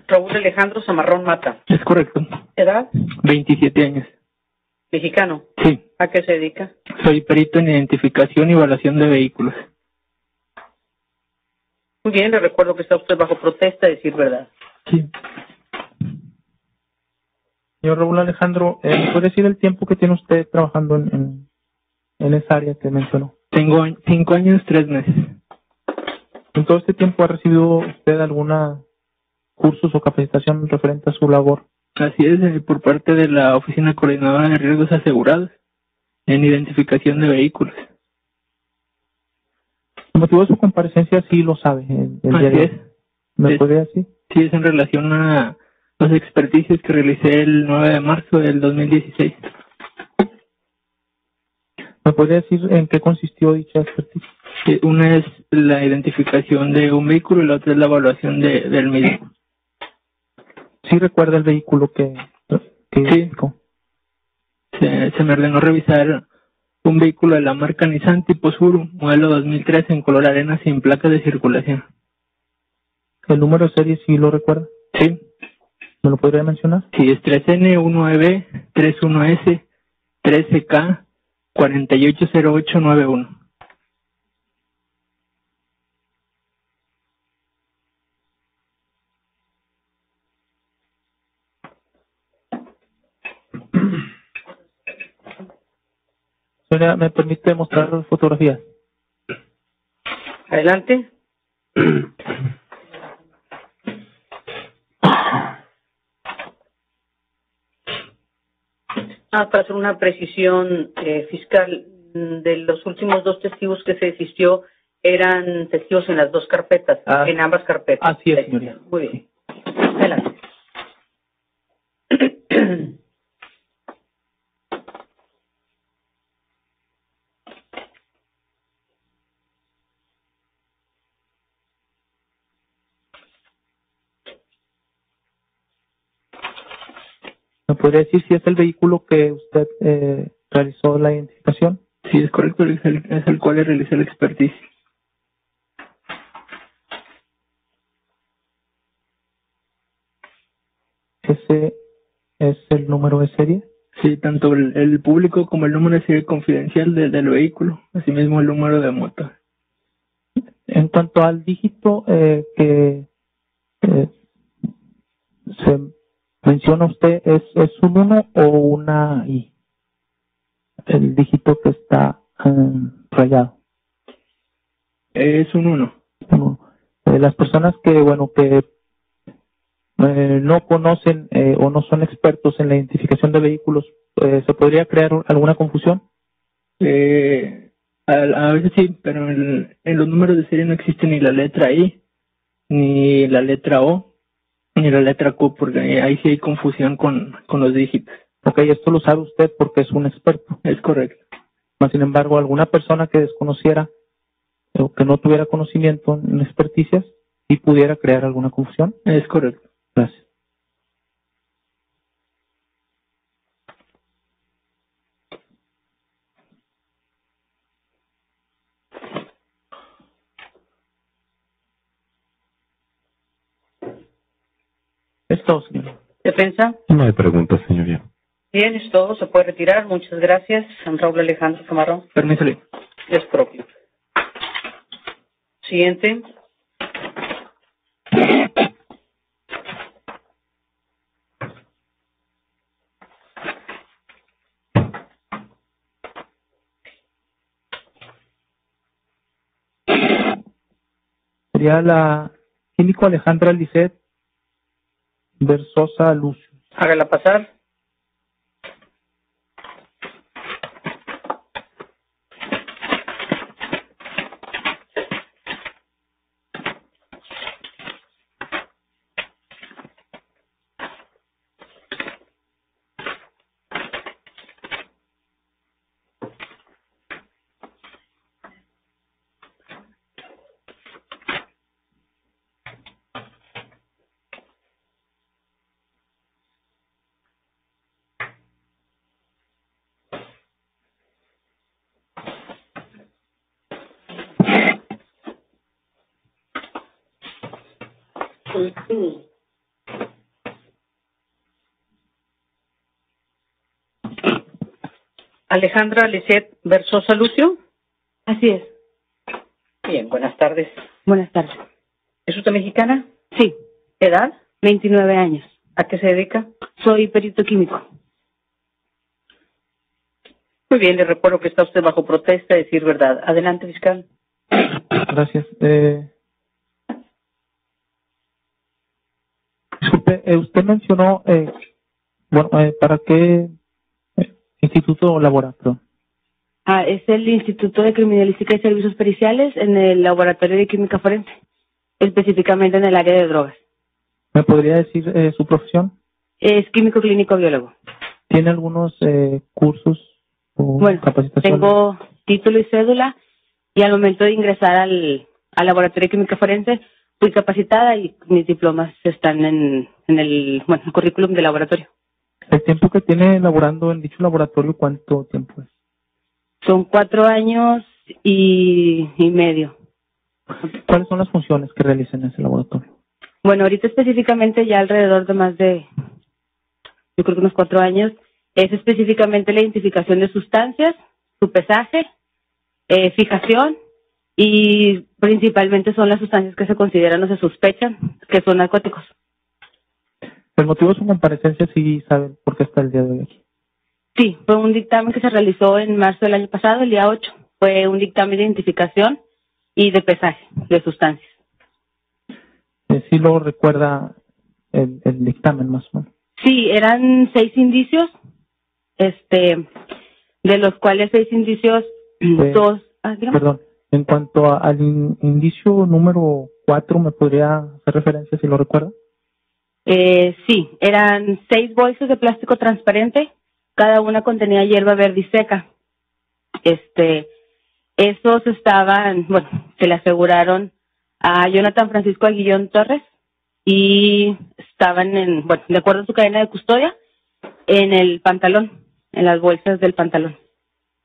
Raúl Alejandro Zamarrón Mata. Es correcto. ¿Edad? 27 años. Mexicano. Sí. ¿A qué se dedica? Soy perito en identificación y evaluación de vehículos. Muy bien, le recuerdo que está usted bajo protesta de decir verdad. Sí. Señor Raúl Alejandro, eh, ¿me puede decir el tiempo que tiene usted trabajando en, en, en esa área que mencionó? Tengo cinco años, tres meses. ¿En todo este tiempo ha recibido usted alguna cursos o capacitación referente a su labor? Así es, eh, por parte de la Oficina Coordinadora de Riesgos Asegurados en identificación de vehículos. De su comparecencia sí lo sabe. El, el día Así es. ¿Me Sí. puede decir? Sí, es en relación a los experticios que realicé el 9 de marzo del 2016. ¿Me podría decir en qué consistió dicha expertise? Sí, Una es la identificación de un vehículo y la otra es la evaluación de, del mismo. Sí recuerda el vehículo que, que Sí. se me ordenó revisar un vehículo de la marca Nissan tipo Suru, modelo 2003 en color arena sin placa de circulación. ¿El número de serie sí lo recuerda? Sí, ¿Me lo podría mencionar? Sí, es 3N, 1EB, 31S, 13K, 480891. Señora, ¿me permite mostrar fotografías? Adelante. Ah, para hacer una precisión eh, fiscal, de los últimos dos testigos que se desistió eran testigos en las dos carpetas, Ah. en ambas carpetas. Así es, señoría. Muy bien. Adelante. ¿Me podría decir si es el vehículo que usted eh, realizó la identificación? Sí, es correcto, es el, es el cual realicé el expertise. ¿Ese es el número de serie? Sí, tanto el, el público como el número de serie confidencial de- del vehículo, asimismo el número de moto. En cuanto al dígito eh, que eh, se menciona usted, ¿es, ¿es un 1 o una I? El dígito que está eh, rayado. Es un 1. Uno. Eh, las personas que, bueno, que eh, no conocen eh, o no son expertos en la identificación de vehículos, eh, ¿se podría crear alguna confusión? Eh, a, a veces sí, pero en, en los números de serie no existe ni la letra I, ni la letra O, ni la letra Q, porque ahí sí hay confusión con, con los dígitos. Ok, esto lo sabe usted porque es un experto. Es correcto. Mas, sin embargo, alguna persona que desconociera o que no tuviera conocimiento en experticias y pudiera crear alguna confusión. Es correcto. Gracias. Es todo, señor. ¿Defensa? No hay preguntas, señoría. Bien, es todo. Se puede retirar. Muchas gracias. San Raúl Alejandro Camarón. Permiso, Ley. Es propio. Siguiente. Sería la químico Alejandra Lisset Versosa Lucio. Hágala pasar. Alejandra Lisset Versosa Lucio. Así es. Bien, buenas tardes. Buenas tardes. ¿Es usted mexicana? Sí, ¿Edad? 29 años. ¿A qué se dedica? Soy perito químico. Muy bien, le recuerdo que está usted bajo protesta de decir verdad. Adelante, fiscal. Gracias. Eh, disculpe, eh, usted mencionó, eh, bueno, eh, ¿para qué instituto labora? Perdón. Ah, es el Instituto de Criminalística y Servicios Periciales en el Laboratorio de Química Forense, específicamente en el área de drogas. ¿Me podría decir eh, su profesión? Es químico clínico biólogo. ¿Tiene algunos eh, cursos o Bueno, capacitaciones? Tengo título y cédula y al momento de ingresar al, al Laboratorio de Química Forense fui capacitada y mis diplomas están en, en el, bueno, el currículum del laboratorio. ¿El tiempo que tiene laborando en dicho laboratorio, cuánto tiempo es? Son cuatro años y, y medio. ¿Cuáles son las funciones que realiza en ese laboratorio? Bueno, ahorita específicamente ya alrededor de más de, yo creo que unos cuatro años, es específicamente la identificación de sustancias, su pesaje, eh, fijación y principalmente son las sustancias que se consideran o se sospechan que son narcóticos. El motivo de su comparecencia, sí saben por qué está el día de hoy aquí. Sí, fue un dictamen que se realizó en marzo del año pasado, el día 8. Fue un dictamen de identificación y de pesaje de sustancias. Eh, sí lo recuerda el, el dictamen más o menos. Sí, eran seis indicios, este, de los cuales seis indicios, Eh, dos, ah. Perdón, en cuanto a- al in- indicio número cuatro, ¿me podría hacer referencia si lo recuerda? Eh, sí, eran seis bolsas de plástico transparente, cada una contenía hierba verde y seca. Este, esos estaban, bueno, se le aseguraron a Jonathan Francisco Aguillón Torres y estaban en, bueno, de acuerdo a su cadena de custodia, en el pantalón, en las bolsas del pantalón.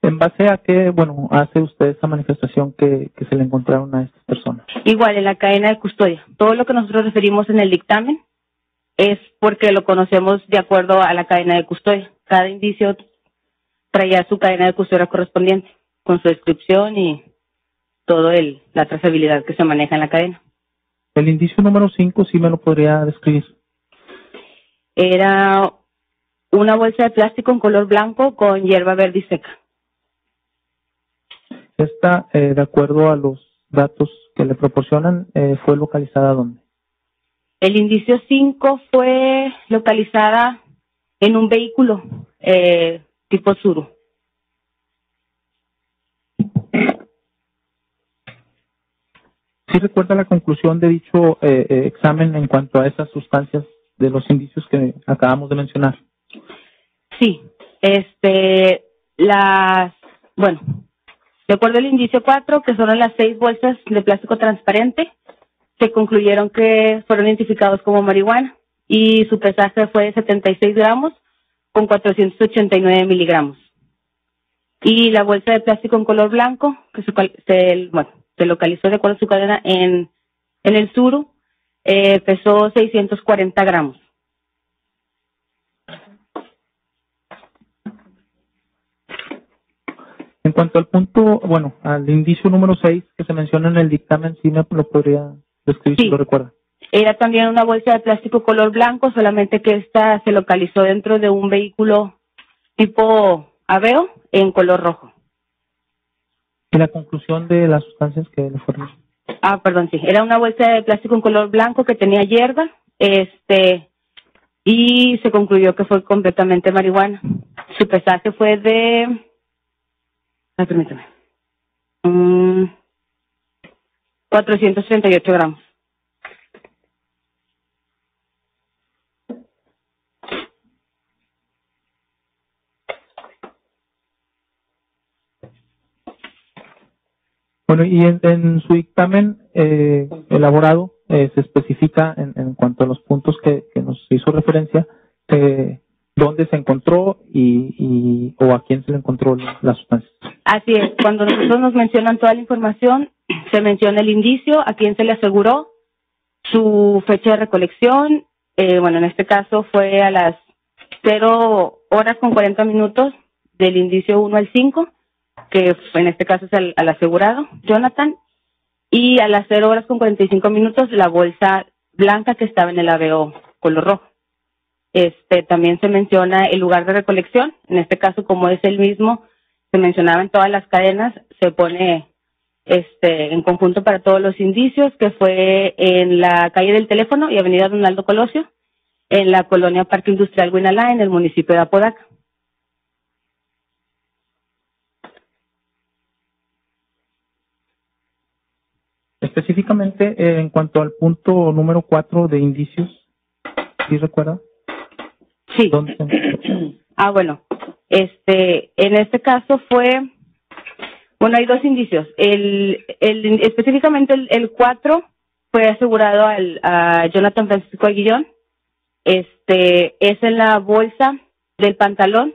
¿En base a qué, bueno, hace usted esa manifestación que, que se le encontraron a estas personas? Igual en la cadena de custodia. Todo lo que nosotros referimos en el dictamen es porque lo conocemos de acuerdo a la cadena de custodia. Cada indicio traía su cadena de custodia correspondiente, con su descripción y todo el la trazabilidad que se maneja en la cadena. El indicio número cinco, sí me lo podría describir. Era una bolsa de plástico en color blanco con hierba verde y seca. Esta, eh, de acuerdo a los datos que le proporcionan, eh, fue localizada dónde? El indicio 5 fue localizada en un vehículo eh, tipo Suru. ¿Sí recuerda la conclusión de dicho eh, eh, examen en cuanto a esas sustancias de los indicios que acabamos de mencionar? Sí, este, las, bueno, recuerdo el indicio 4, que son las seis bolsas de plástico transparente, se concluyeron que fueron identificados como marihuana y su pesaje fue de 76 gramos con 489 miligramos. Y la bolsa de plástico en color blanco, que se, bueno, se localizó de acuerdo a su cadena en, en el suru, eh, pesó 640 gramos. En cuanto al punto, bueno, al indicio número 6 que se menciona en el dictamen, sí me lo podría lo. Era también una bolsa de plástico color blanco, solamente que esta se localizó dentro de un vehículo tipo Aveo en color rojo. ¿Y la conclusión de las sustancias que le fueron? Ah, perdón, sí. Era una bolsa de plástico en color blanco que tenía hierba, este, y se concluyó que fue completamente marihuana. Su pesaje fue de, ah, permítame, 438 gramos. Bueno, y en, su dictamen eh, elaborado eh, se especifica en, en, cuanto a los puntos que, que nos hizo referencia eh, dónde se encontró y, y, o a quién se le encontró la sustancia. Así es, cuando nosotros nos mencionan toda la información, se menciona el indicio, a quién se le aseguró, su fecha de recolección, eh, bueno, en este caso fue a las 0 horas con 40 minutos del indicio 1 al 5, que en este caso es al, asegurado, Jonathan, y a las 0 horas con 45 minutos la bolsa blanca que estaba en el ABO color rojo. Este también se menciona el lugar de recolección, en este caso como es el mismo, se mencionaba en todas las cadenas, se pone este en conjunto para todos los indicios, que fue en la calle del teléfono y avenida Donaldo Colosio, en la colonia Parque Industrial Guinalá, en el municipio de Apodaca. Específicamente eh, en cuanto al punto número cuatro de indicios, ¿sí recuerda? Sí. ah, bueno. Este, en este caso fue, bueno, hay dos indicios. El, el específicamente el, el cuatro fue asegurado al, a Jonathan Francisco Aguillón. Este, es en la bolsa del pantalón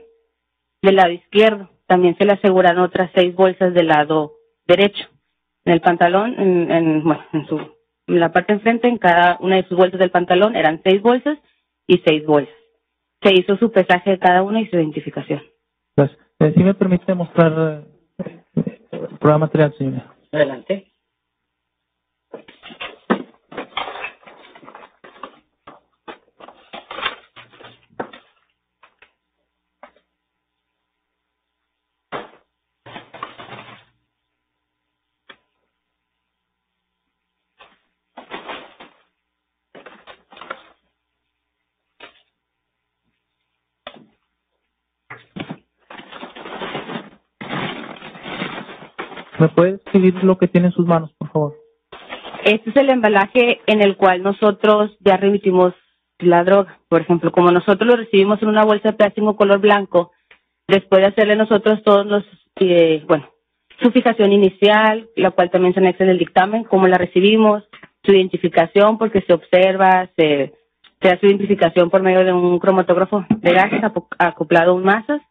del lado izquierdo. También se le aseguraron otras seis bolsas del lado derecho en el pantalón, en, en, bueno, en, su, en la parte enfrente, en cada una de sus bolsas del pantalón, eran seis bolsas y seis bolsas. Se hizo su pesaje de cada una y su identificación. Pues, eh, si me permite mostrar eh, el programa material, señora. Adelante. ¿Me puede escribir lo que tiene en sus manos, por favor? Este es el embalaje en el cual nosotros ya remitimos la droga. Por ejemplo, como nosotros lo recibimos en una bolsa de plástico color blanco, después de hacerle nosotros todos los, eh, bueno, su fijación inicial, la cual también se anexa en el dictamen, cómo la recibimos, su identificación, porque se observa, se, se hace identificación por medio de un cromatógrafo de gases acoplado a un masas,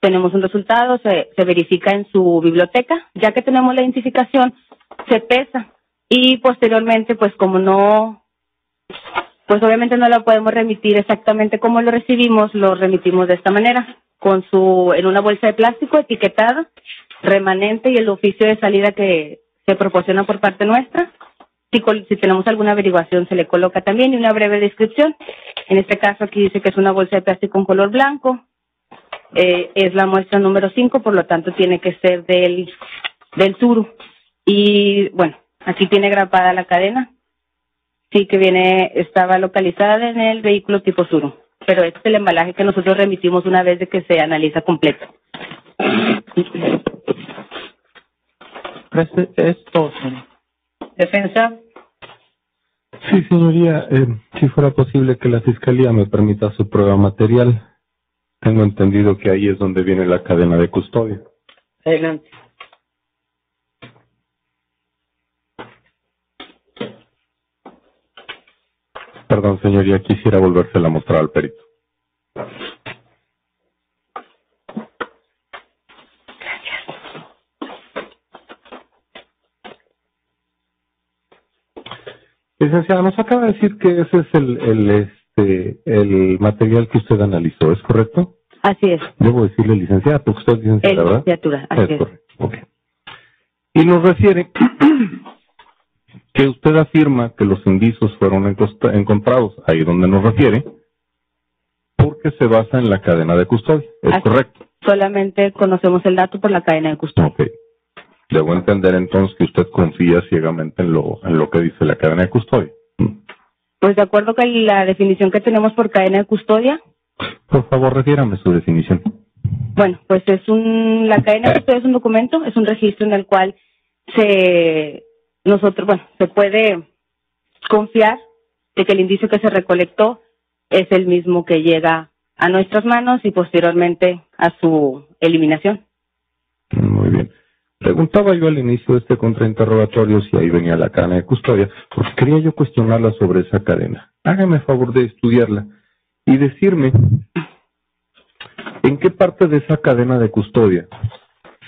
tenemos un resultado, se, se verifica en su biblioteca, ya que tenemos la identificación, se pesa y posteriormente, pues como no, pues obviamente no la podemos remitir exactamente como lo recibimos, lo remitimos de esta manera, con su, en una bolsa de plástico etiquetada, remanente y el oficio de salida que se proporciona por parte nuestra. Si, si tenemos alguna averiguación se le coloca también y una breve descripción. En este caso aquí dice que es una bolsa de plástico en color blanco, eh, es la muestra número 5, por lo tanto tiene que ser del, del Turu. Y bueno, aquí tiene grapada la cadena. Sí que viene, estaba localizada en el vehículo tipo Suru. Pero este es el embalaje que nosotros remitimos una vez de que se analiza completo. Esto, Defensa. Sí, señoría, eh, si fuera posible que la Fiscalía me permita su prueba material. Tengo entendido que ahí es donde viene la cadena de custodia. Adelante. Perdón, señoría, quisiera volvérsela a mostrar al perito. Licenciada, nos acaba de decir que ese es el, el, este, el material que usted analizó, ¿es correcto? Así es. Debo decirle licenciada, porque usted es licenciada, En ¿verdad? licenciatura, así es es. correcto. ok. Y nos refiere <clears throat> que usted afirma que los indicios fueron encontrados ahí donde nos refiere, porque se basa en la cadena de custodia, ¿es Así- correcto? Solamente conocemos el dato por la cadena de custodia. Ok. Debo entender entonces que usted confía ciegamente en lo, en lo que dice la cadena de custodia. Pues de acuerdo con la definición que tenemos por cadena de custodia, Por favor, refiérame su definición. bueno, pues es un, la cadena de custodia es un documento, es un registro en el cual se, nosotros, bueno, se puede confiar de que el indicio que se recolectó es el mismo que llega a nuestras manos y posteriormente a su eliminación. Muy bien. Preguntaba yo al inicio de este contrainterrogatorio si ahí venía la cadena de custodia, porque quería yo cuestionarla sobre esa cadena. Hágame favor de estudiarla y decirme en qué parte de esa cadena de custodia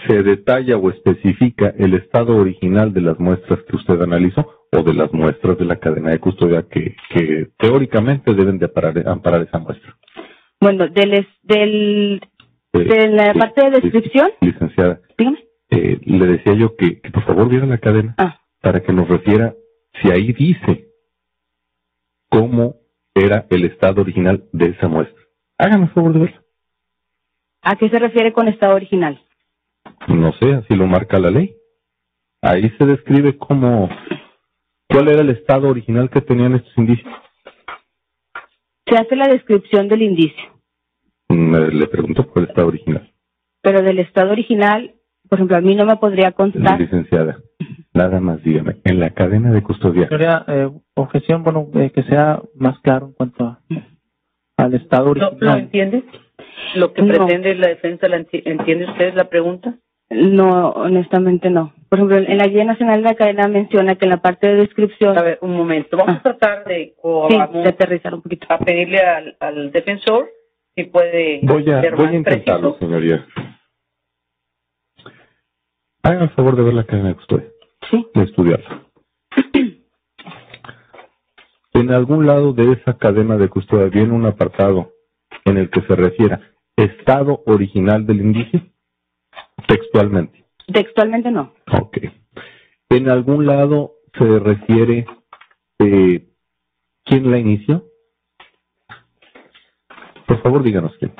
se detalla o especifica el estado original de las muestras que usted analizó o de las muestras de la cadena de custodia que, que teóricamente deben de amparar, amparar esa muestra. Bueno, del, del, Eh, de la sí, parte de sí, descripción, Licenciada, dígame. Eh, le decía yo que, que por favor viera la cadena Ah, para que nos refiera si ahí dice cómo era el estado original de esa muestra. Hágame el favor de verla. ¿a qué se refiere con estado original? No sé, así lo marca la ley. Ahí se describe cómo, cuál era el estado original que tenían estos indicios. Se hace la descripción del indicio, Me- le pregunto por el estado original. pero del estado original, por ejemplo, a mí no me podría constar. Licenciada, nada más dígame, en la cadena de custodia, Señoría, eh, objeción, bueno, eh, que sea más claro en cuanto a, al estado ¿Lo, original. lo entiende? ¿Lo que No. pretende la defensa, la enti- ¿entiende usted la pregunta? No, honestamente no. Por ejemplo, en la Guía Nacional de la Cadena menciona que en la parte de descripción, A ver, un momento. Vamos Ah. a tratar de, o sí, vamos de aterrizar un poquito. a pedirle al, al defensor si puede voy a, ser voy más a intentarlo, preciso. señoría. Haga el favor de ver la cadena de custodia. Sí. de estudiarla. <clears throat> En algún lado de esa cadena de custodia viene un apartado en el que se refiera estado original del indicio, textualmente. Textualmente no. Ok. En algún lado se refiere eh, quién la inició. Por favor, díganos quién.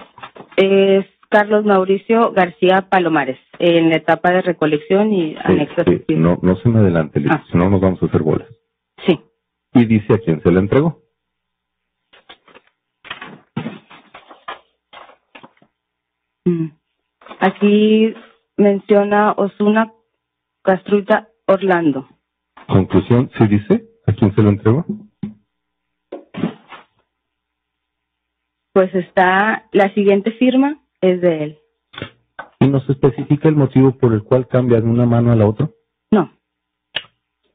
Es Carlos Mauricio García Palomares, en la etapa de recolección y anexo. Eh, eh, no, no se me adelante, Liz, Ah. si no nos vamos a hacer bolas. Sí. Y dice a quién se la entregó. Mm. Aquí menciona Osuna Castruita Orlando. Conclusión, ¿sí dice a quién se lo entregó? Pues está, la siguiente firma es de él. ¿Y nos especifica el motivo por el cual cambia de una mano a la otra? No,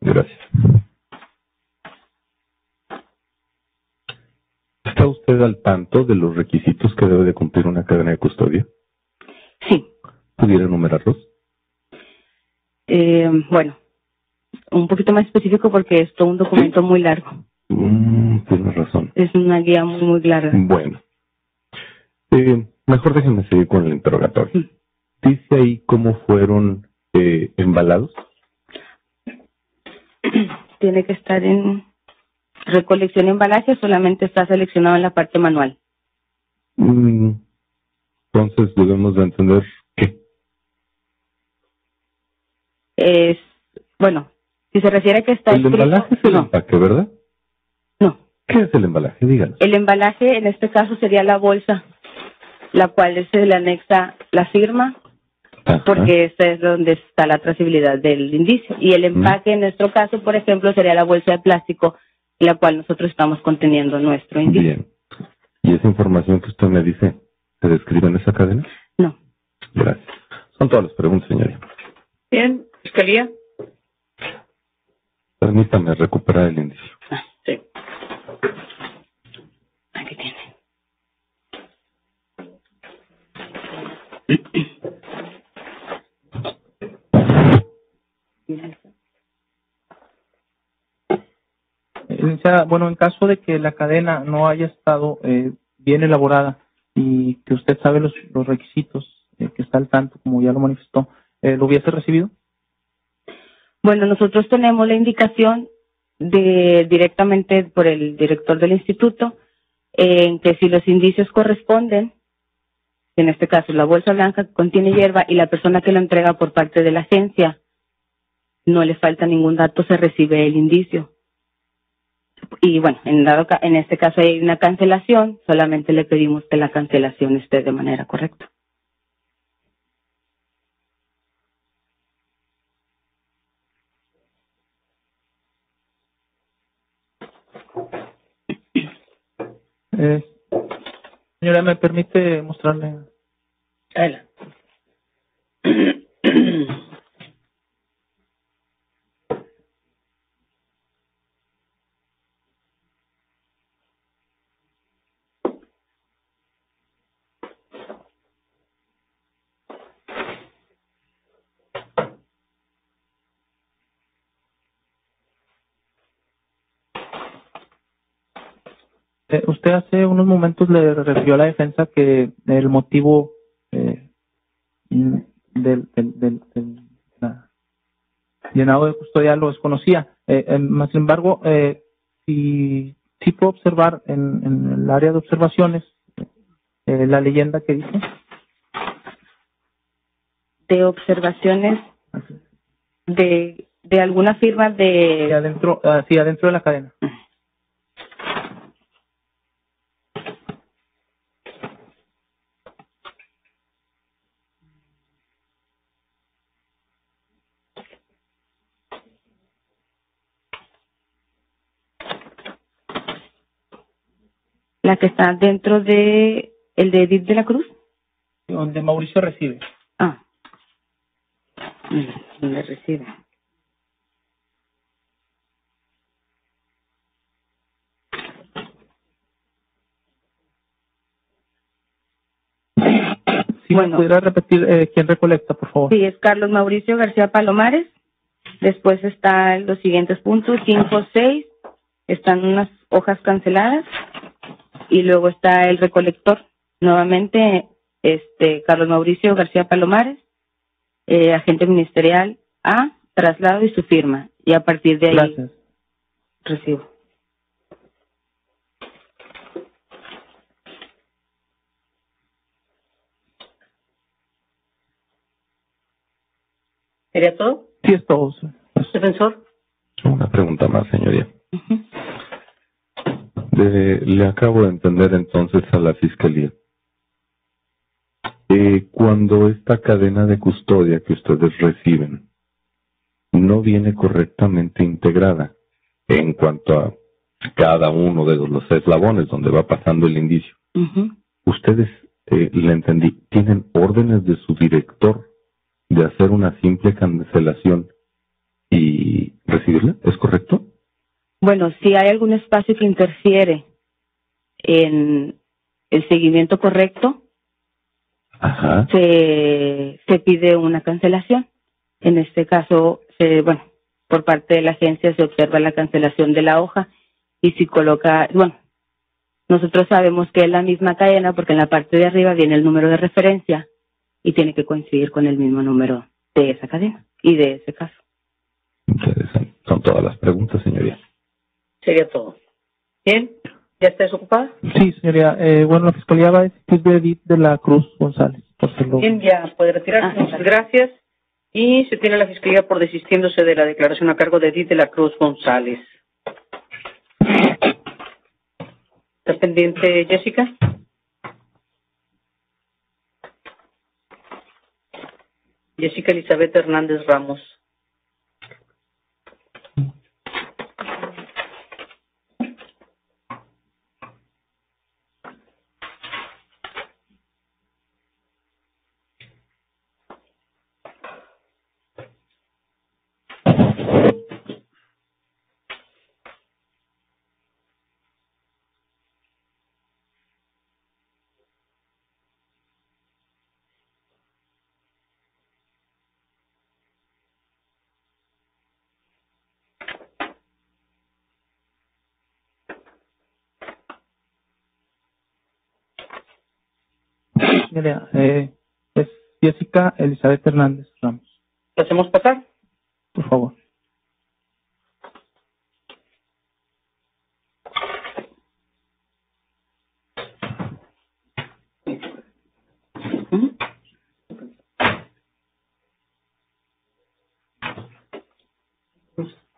Gracias. ¿Está usted al tanto de los requisitos que debe de cumplir una cadena de custodia? sí. ¿Pudiera enumerarlos? Eh, bueno, un poquito más específico porque es todo un documento muy largo. Mm, tienes razón. Es una guía muy, muy larga. Bueno. Eh, mejor déjenme seguir con el interrogatorio. Dice ahí cómo fueron eh, embalados. <clears throat> Tiene que estar en recolección y embalaje, solamente está seleccionado en la parte manual. Mm, entonces debemos de entender que Es, bueno, si se refiere a que está el escrito, embalaje es el no, empaque, ¿verdad? no. ¿Qué es el embalaje? Díganos. El embalaje en este caso sería la bolsa, la cual se le anexa la firma Ajá. porque esta es donde está la trazabilidad del indicio. Y el empaque, en nuestro caso, por ejemplo, sería la bolsa de plástico en la cual nosotros estamos conteniendo nuestro indicio. Bien. ¿Y esa información que usted me dice se describe en esa cadena? No. Gracias. Son todas las preguntas, señoría. Bien, Fiscalía. Permítame recuperar el indicio. Ah, Sí. aquí tiene. Bueno, en caso de que la cadena no haya estado eh, bien elaborada y que usted sabe los, los requisitos, eh, que está al tanto, como ya lo manifestó, eh, ¿lo hubiese recibido? Bueno, nosotros tenemos la indicación de directamente por el director del instituto en que si los indicios corresponden, en este caso la bolsa blanca contiene hierba y la persona que lo entrega por parte de la agencia no le falta ningún dato, se recibe el indicio. Y bueno, en, dado en este caso hay una cancelación, solamente le pedimos que la cancelación esté de manera correcta. Eh, señora, ¿me permite mostrarle? Adelante. Usted hace unos momentos le refirió a la defensa que el motivo eh, del, del, del, del- la- llenado de custodia lo desconocía. Eh, eh, más sin embargo, eh, si, si puedo observar en, en el área de observaciones eh, la leyenda que dice. De observaciones de, de alguna firma Sí, de... adentro, ah, sí, adentro de la cadena. La que está dentro de el de Edith de la Cruz. Donde Mauricio recibe. Ah. ¿Dónde recibe? Si Bueno. pudiera repetir eh, quién recolecta, por favor. Sí, es Carlos Mauricio García Palomares. Después están los siguientes puntos, 5, 6. Están unas hojas canceladas. Y luego está el recolector. Nuevamente, este Carlos Mauricio García Palomares, eh, agente ministerial A, traslado y su firma. Y a partir de ahí Gracias. recibo. ¿Sería todo? Sí, es todo. Defensor. Una pregunta más, señoría. Ujú. De- le acabo de entender entonces a la fiscalía. Eh, cuando esta cadena de custodia que ustedes reciben no viene correctamente integrada en cuanto a cada uno de los eslabones donde va pasando el indicio, ustedes, eh, le entendí, tienen órdenes de su director de hacer una simple cancelación y recibirla, ¿es correcto? Bueno, si hay algún espacio que interfiere en el seguimiento correcto, Ajá. se, se pide una cancelación. En este caso, se, bueno, por parte de la agencia se observa la cancelación de la hoja y si coloca, bueno, nosotros sabemos que es la misma cadena porque en la parte de arriba viene el número de referencia y tiene que coincidir con el mismo número de esa cadena y de ese caso. Interesante. Son todas las preguntas, señoría. Sería todo. Bien. ¿Ya está desocupada? Sí, señoría. Eh, bueno, la fiscalía va a decir que es de Edith de la Cruz González. Lo... Bien, ya puede retirarse. Ah, Muchas gracias. Y se tiene la fiscalía por desistiéndose de la declaración a cargo de Edith de la Cruz González. ¿Estás pendiente, Jessica? Jessica Elizabeth Hernández Ramos. Mira, eh, es Jessica Elizabeth Hernández Ramos. ¿Lo hacemos pasar? Por favor.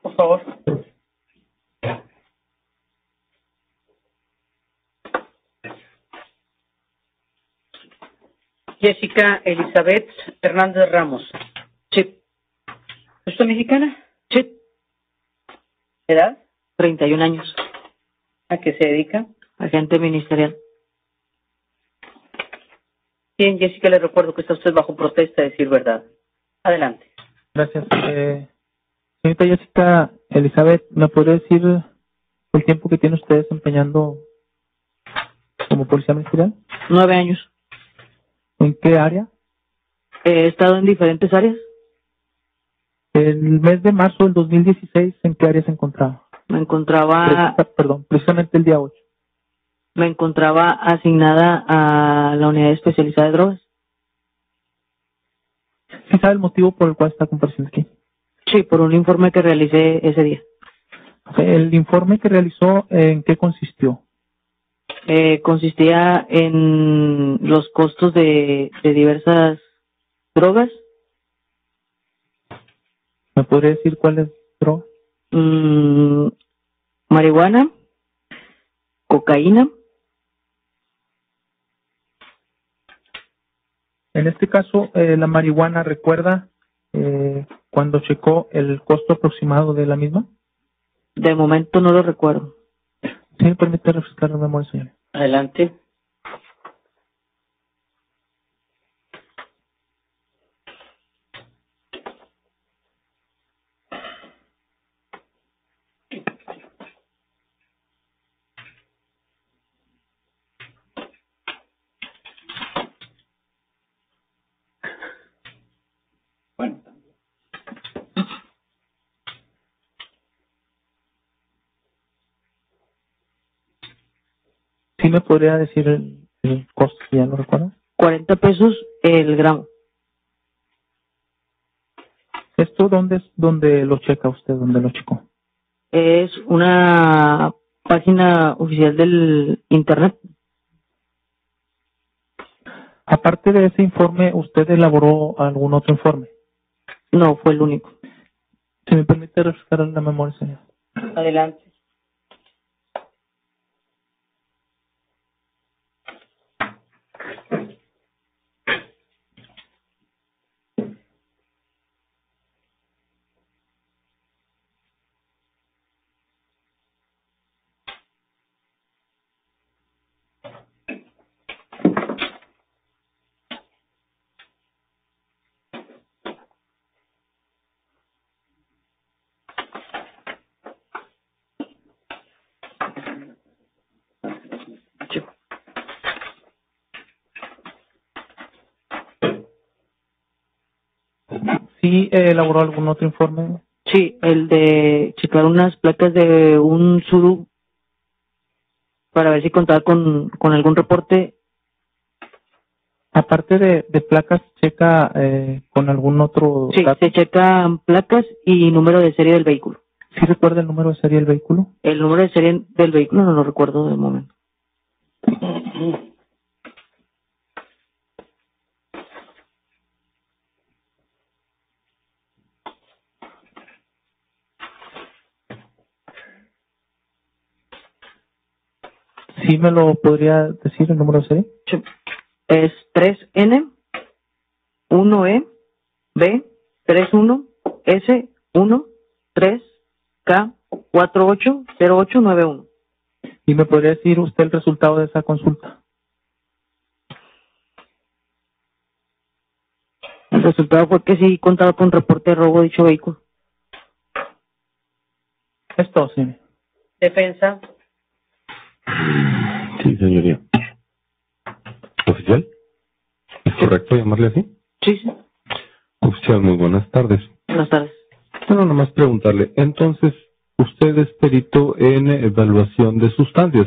Por favor. Jessica Elizabeth Hernández Ramos. Sí, ¿Usted mexicana? sí, ¿Edad? 31 años, ¿A qué se dedica? agente ministerial. Bien, Jessica, le recuerdo que está usted bajo protesta de decir verdad. Adelante. Gracias. Eh, señorita Jessica Elizabeth, ¿me podría decir el tiempo que tiene usted desempeñando como policía ministerial? Nueve años. ¿En qué área? He estado en diferentes áreas. El mes de marzo del 2016, ¿en qué área se encontraba? Me encontraba, Precisa- perdón, precisamente el día 8. me encontraba asignada a la unidad especializada de drogas. ¿Sí sabe el motivo por el cual está compareciendo aquí? Sí, por un informe que realicé ese día. El informe que realizó, ¿en qué consistió? Eh, consistía en los costos de, de diversas drogas, ¿Me podría decir cuál es droga? mm, marihuana, cocaína, En este caso, eh, la marihuana, ¿recuerda eh, cuando checó el costo aproximado de la misma? de momento no lo recuerdo. Sí, me permite refrescar la memoria, señor. Adelante. ¿Sí me podría decir el, el costo, ya lo recuerda? 40 pesos el gramo. ¿Esto dónde es donde lo checa usted, dónde lo checó? Es una página oficial del Internet. Aparte de ese informe, ¿usted elaboró algún otro informe? No, fue el único. Si me permite refrescar la memoria, señor. Adelante. ¿Sí eh, elaboró algún otro informe? Sí, el de checar unas placas de un suru para ver si contaba con, con algún reporte. Aparte de, de placas, checa eh, con algún otro Sí, dato. se checan placas y número de serie del vehículo. ¿Sí recuerda el número de serie del vehículo? El número de serie del vehículo no lo recuerdo de momento. ¿Sí me lo podría decir el número de serie? Sí. Es 3N 1E B 31 S 1 3 K 480891. ¿Y me podría decir usted el resultado de esa consulta? El resultado fue que sí contaba con reporte de robo de dicho vehículo. Esto, sí. Defensa. Sí, señoría. ¿Oficial? ¿Es correcto llamarle así? Sí, sí. Oficial, muy buenas tardes. Buenas tardes. Bueno, nomás preguntarle, entonces, usted es perito en evaluación de sustancias.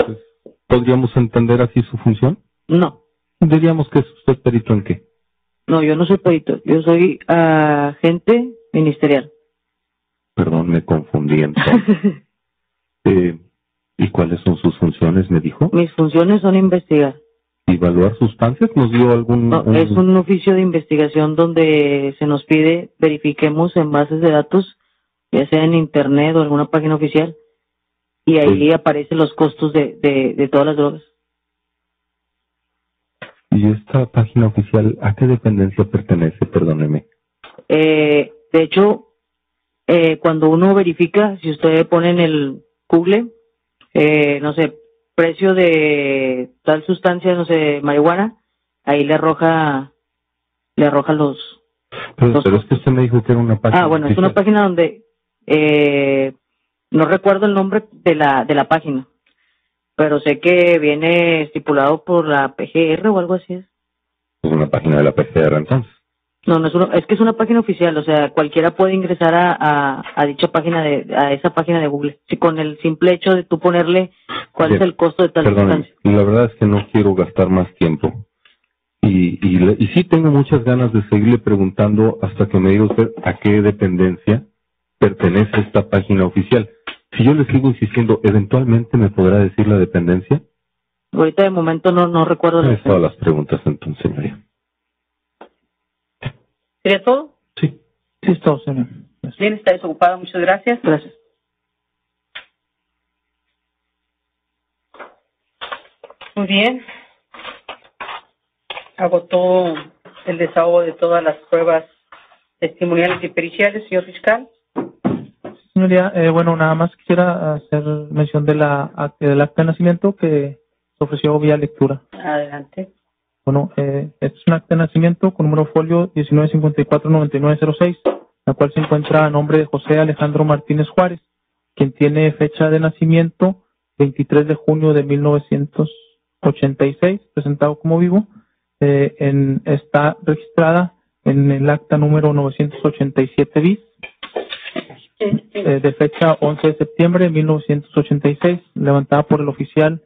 ¿Podríamos entender así su función? No, Diríamos que es usted perito en qué. no, yo no soy perito. Yo soy agente ministerial. Perdón, me confundí entonces. <laughs> eh, ¿Y cuáles son sus funciones, me dijo? Mis funciones son investigar. ¿Evaluar sustancias? ¿Nos dio algún...? No, un- es un oficio de investigación donde se nos pide verifiquemos en bases de datos, ya sea en internet o alguna página oficial, y ahí aparecen los costos de, de, de todas las drogas. ¿Y esta página oficial a qué dependencia pertenece? Perdóneme. Eh, de hecho, eh, cuando uno verifica, si usted pone en el Google, eh, no sé, precio de tal sustancia, no sé, marihuana, ahí le arroja, le arroja los... Pero, pero es que usted me dijo que era una página Ah, bueno, es una página donde, eh, no recuerdo el nombre de la, de la página, pero sé que viene estipulado por la PGR o algo así es. Una página de la PCR entonces. No, no es, una- es que es una página oficial, o sea, cualquiera puede ingresar a, a, a dicha página de, a esa página de Google. Si con el simple hecho de tú ponerle cuál Bien. es el costo de tal sustancia. la verdad es que no quiero gastar más tiempo. Y, y, y sí tengo muchas ganas de seguirle preguntando hasta que me diga usted a qué dependencia pertenece esta página oficial. Si yo le sigo insistiendo, ¿eventualmente me podrá decir la dependencia? Ahorita de momento no, no recuerdo. todas las preguntas entonces, señoría. ¿Sería todo? Sí, sí, es todo, señor. Bien, está desocupada. Muchas gracias. Gracias. Muy bien. Agotó el desahogo de todas las pruebas testimoniales y periciales, señor fiscal. Señoría, eh, bueno, nada más quisiera hacer mención de la del acta de nacimiento que se ofreció vía lectura. Adelante. Bueno, eh, este es un acta de nacimiento con número folio 1954-9906, la cual se encuentra a nombre de José Alejandro Martínez Juárez, quien tiene fecha de nacimiento 23 de junio de 1986, presentado como vivo. Eh, en, está registrada en el acta número 987 bis, eh, de fecha 11 de septiembre de 1986, levantada por el oficial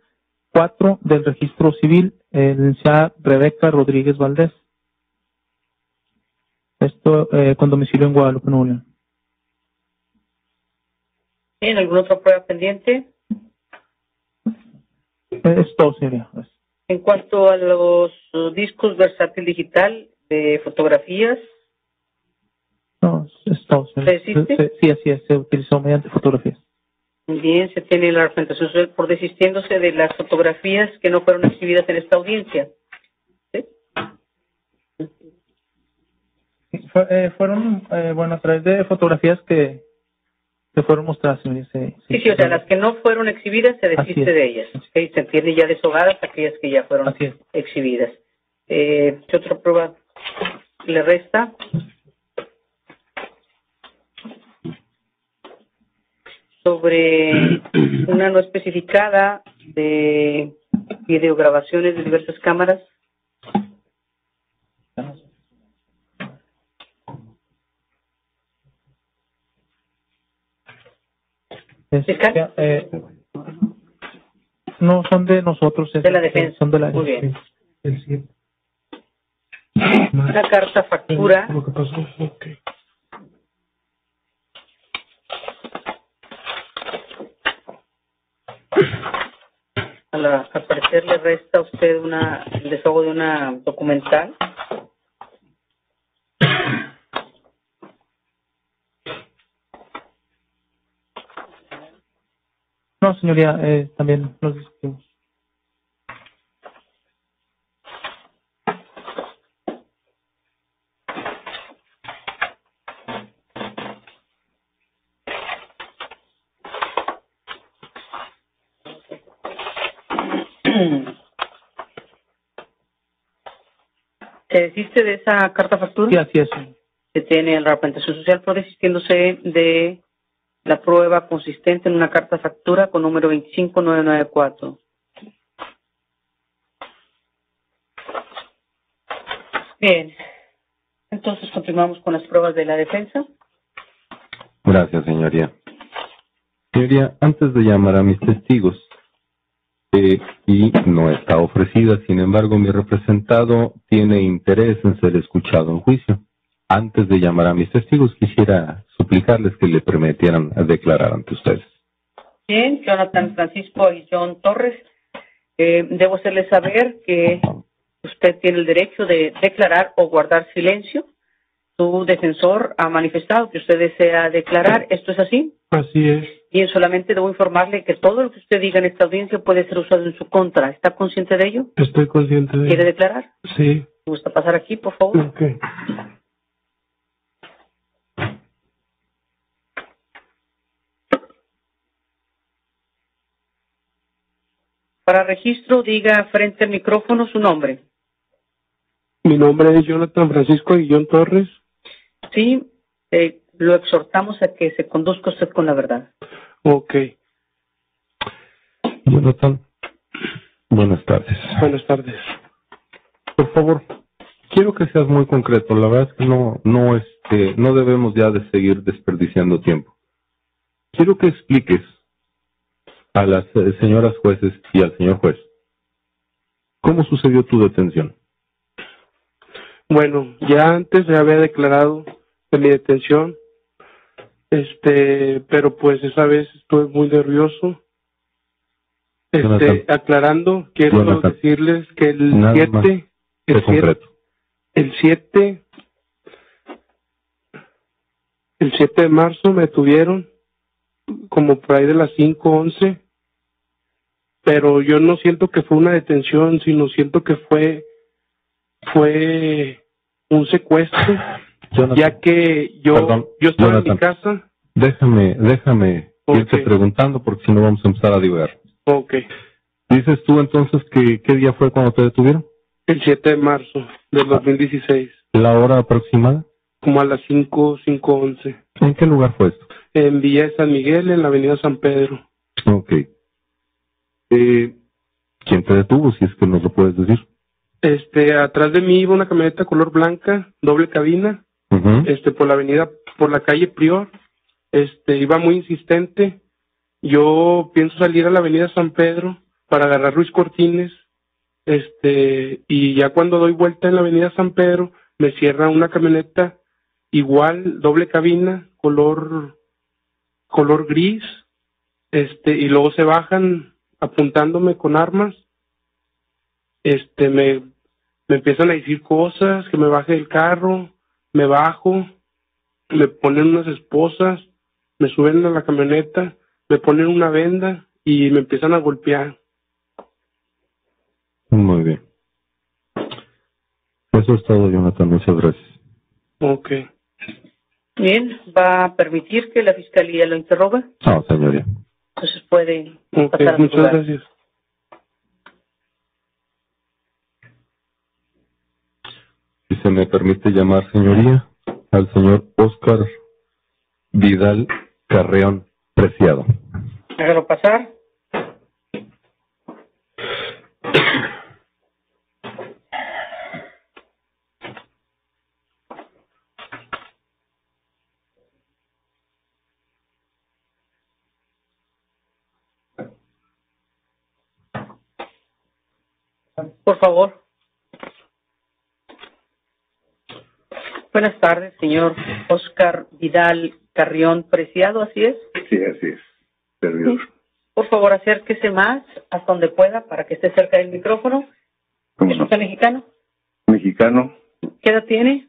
4 del registro civil, eh, licenciada Rebeca Rodríguez Valdés. Esto eh, con domicilio en Guadalupe, Nuevo León. Bien, ¿alguna otra prueba pendiente? Esto sería. pues. En cuanto a los discos versátil digital de fotografías, No, es todo. sería. ¿Se existe? Se- Sí, así es. Se utilizó mediante fotografías. Bien, se tiene la argumentación social por desistiéndose de las fotografías que no fueron exhibidas en esta audiencia. Sí, eh, fueron, eh, bueno, a través de fotografías que, que fueron mostradas, señoría. Sí, Sí, sí, o sea, las que no fueron exhibidas se desiste de ellas. ¿ok? Se entiende ya deshogadas aquellas que ya fueron exhibidas. Eh, ¿Qué otra prueba le resta? Sobre una no especificada de videograbaciones de diversas cámaras. Es- eh, no son de nosotros. es- De la defensa. Son de la Muy bien. sí. Una carta factura Lo que pasó, a la, al parecer le resta a usted una, el desahogo de una documental. No, señoría, eh, también los discutimos. ¿Se desiste de esa carta factura? Sí, así es. Se tiene la representación social por desistiéndose de la prueba consistente en una carta factura con número 25994. Bien. Entonces continuamos con las pruebas de la defensa. Gracias, señoría. Señoría, antes de llamar a mis testigos, eh, y no está ofrecida, sin embargo, mi representado tiene interés en ser escuchado en juicio. Antes de llamar a mis testigos, quisiera suplicarles que le permitieran declarar ante ustedes. Bien, Jonathan Francisco y John Torres, eh, debo hacerles saber que usted tiene el derecho de declarar o guardar silencio. Su defensor ha manifestado que usted desea declarar. ¿Esto es así? Así es. Bien, solamente debo informarle que todo lo que usted diga en esta audiencia puede ser usado en su contra. ¿Está consciente de ello? Estoy consciente de ¿Quiere declarar? Sí. ¿Me gusta pasar aquí, por favor? Ok. Para registro, diga frente al micrófono su nombre. Mi nombre es Jonathan Francisco Guillón Torres. Sí, eh, lo exhortamos a que se conduzca usted con la verdad. Ok. Jonathan, buenas tardes. Buenas tardes. Por favor, quiero que seas muy concreto. La verdad es que no, no, este, no debemos ya de seguir desperdiciando tiempo. Quiero que expliques a las eh, señoras jueces y al señor juez cómo sucedió tu detención. Bueno, ya antes se había declarado de mi detención, este, pero pues esa vez estuve muy nervioso. Este, Jonathan. aclarando, quiero Jonathan. decirles que el Nada más. 7, Sé el 7, concreto. el 7, el 7 de marzo me tuvieron como por ahí de las 5, 11, pero yo no siento que fue una detención, sino siento que fue, fue un secuestro, Jonathan, ya que yo, Perdón, yo estaba en mi casa, déjame, déjame irte Ok. preguntando porque si no vamos a empezar a divagar. ok, Dices tú entonces que qué día fue cuando te detuvieron? el 7 de marzo del 2016, ¿La hora aproximada? como a las 5, 5, 11, ¿En qué lugar fue esto? en Villa de San Miguel, en la avenida San Pedro. Ok. Eh, ¿Quién te detuvo, si es que nos lo puedes decir? Este, atrás de mí iba una camioneta color blanca, doble cabina, Este, por la avenida, por la calle Prior, este, iba muy insistente. Yo pienso salir a la avenida San Pedro para agarrar Luis Cortines, este, y ya cuando doy vuelta en la avenida San Pedro, me cierra una camioneta igual, doble cabina, color, color gris, este, y luego se bajan apuntándome con armas, este, me, me empiezan a decir cosas, que me baje del carro, me bajo, me ponen unas esposas, me suben a la camioneta, me ponen una venda y me empiezan a golpear. Muy bien. Eso es todo, Jonathan. Muchas gracias. Ok. Bien, ¿va a permitir que la fiscalía lo interrogue? No, señoría. Entonces puede Ok, pasar muchas lugar. gracias. Si se me permite llamar, señoría, al señor Oscar Vidal Carreón Preciado. Hágalo pasar. Por favor. Buenas tardes, señor Oscar Vidal Carrión Preciado, ¿así es? Sí, así es. Servidor. Por favor, acérquese más hasta donde pueda para que esté cerca del micrófono. ¿Cómo ¿Es no? usted mexicano? Mexicano, ¿Qué edad tiene?